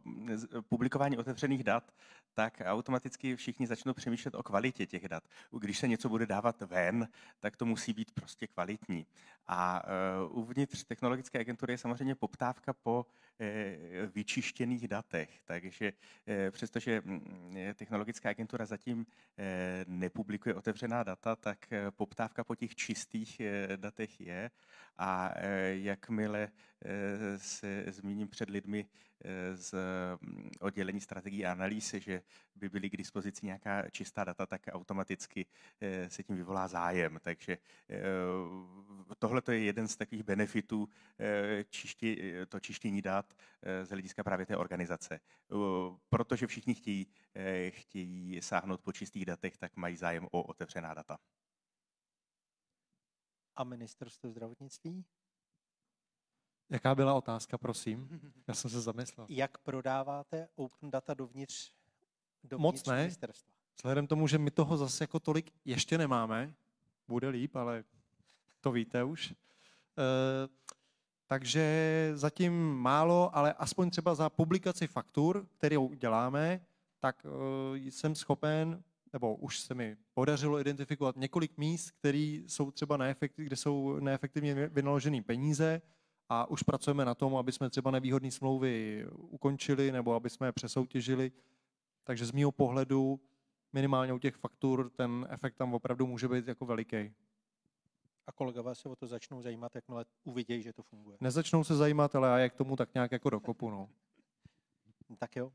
publikování otevřených dat, tak automaticky všichni začnou přemýšlet o kvalitě těch dat. Když se něco bude dávat ven, tak to musí být prostě kvalitní. A uh, uvnitř technologické agentury je samozřejmě poptávka po vyčištěných datech. Takže uh, přestože mm, technologická agentura zatím uh, nepublikuje otevřená data, tak poptávka po těch čistých datech je. A jakmile se zmíním před lidmi Eh, z mm, oddělení strategií a analýzy, že by byly k dispozici nějaká čistá data, tak automaticky eh, se tím vyvolá zájem. Takže eh, tohle je jeden z takových benefitů čišti, to čištění dat z hlediska právě té organizace. Protože všichni chtějí, chtějí sáhnout po čistých datech, tak mají zájem o otevřená data. A ministerstvo zdravotnictví? Jaká byla otázka, prosím? Já jsem se zamyslel. Jak prodáváte open data dovnitř, dovnitř Moc ne. ministerstva? Vzhledem tomu, že my toho zase jako tolik ještě nemáme, bude líp, ale to víte už. E, takže zatím málo, ale aspoň třeba za publikaci faktur, kterou děláme, tak e, jsem schopen, nebo už se mi podařilo identifikovat několik míst, které jsou třeba neefektiv, kde jsou neefektivně vynaložené peníze, a už pracujeme na tom, aby jsme třeba nevýhodné smlouvy ukončili nebo aby jsme je přesoutěžili. Takže z mého pohledu minimálně u těch faktur ten efekt tam opravdu může být jako veliký. A kolegové se o to začnou zajímat, jakmile uvidějí, že to funguje. Nezačnou se zajímat, ale já je k tomu tak nějak jako dokopu. No. tak jo.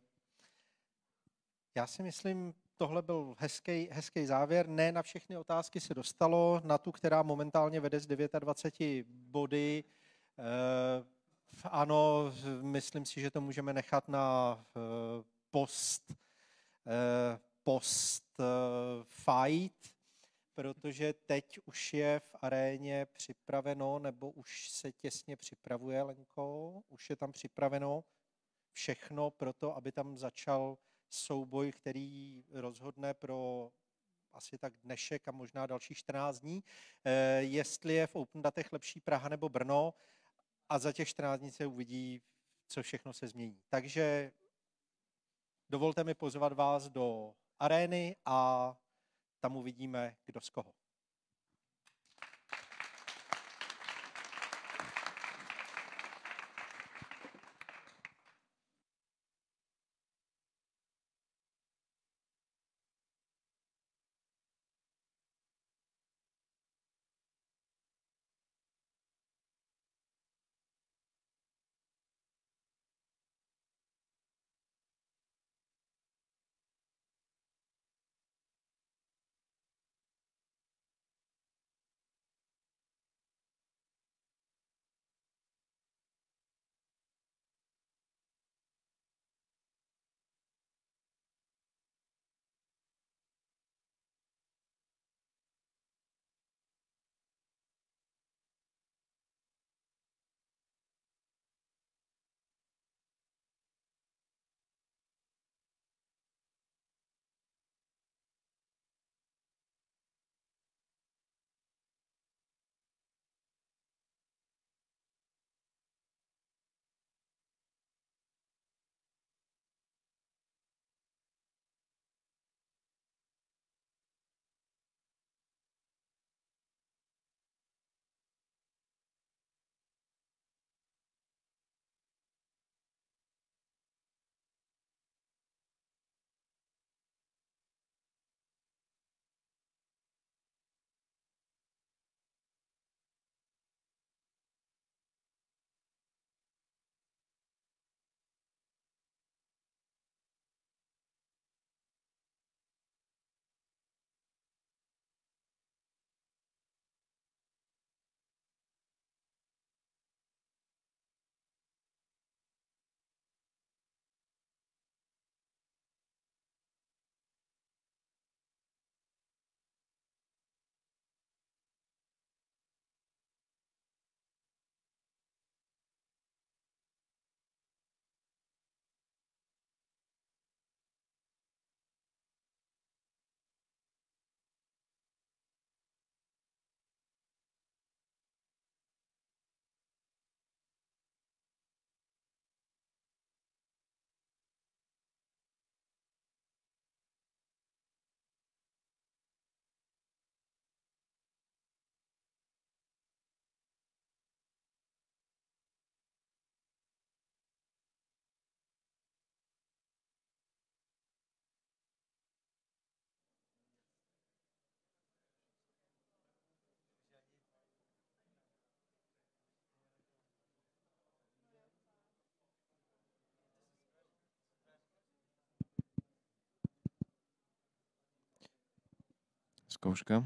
Já si myslím, tohle byl hezký, hezký závěr. Ne na všechny otázky se dostalo, na tu, která momentálně vede z 29 body, ano, myslím si, že to můžeme nechat na eh, post, eh, post fight, protože teď už je v aréně připraveno, nebo už se těsně připravuje, Lenko, už je tam připraveno všechno pro to, aby tam začal souboj, který rozhodne pro asi tak dnešek a možná další 14 dní, jestli je v Open Datech lepší Praha nebo Brno a za těch 14 dní se uvidí, co všechno se změní. Takže dovolte mi pozvat vás do arény a tam uvidíme, kdo z koho. Скобушка.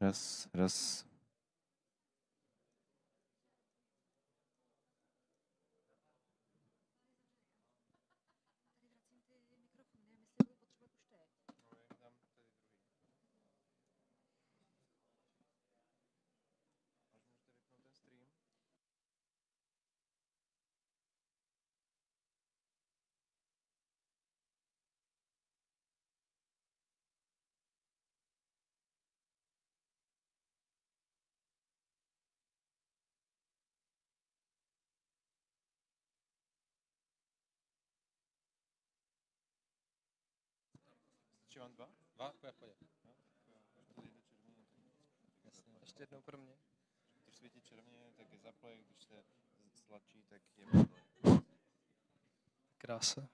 Раз, раз, Stačí vám dva? Dva, jako pohodě. Ještě jednou pro mě. Když svítí červeně, tak je zaplay, když se stlačí, tak je Krása.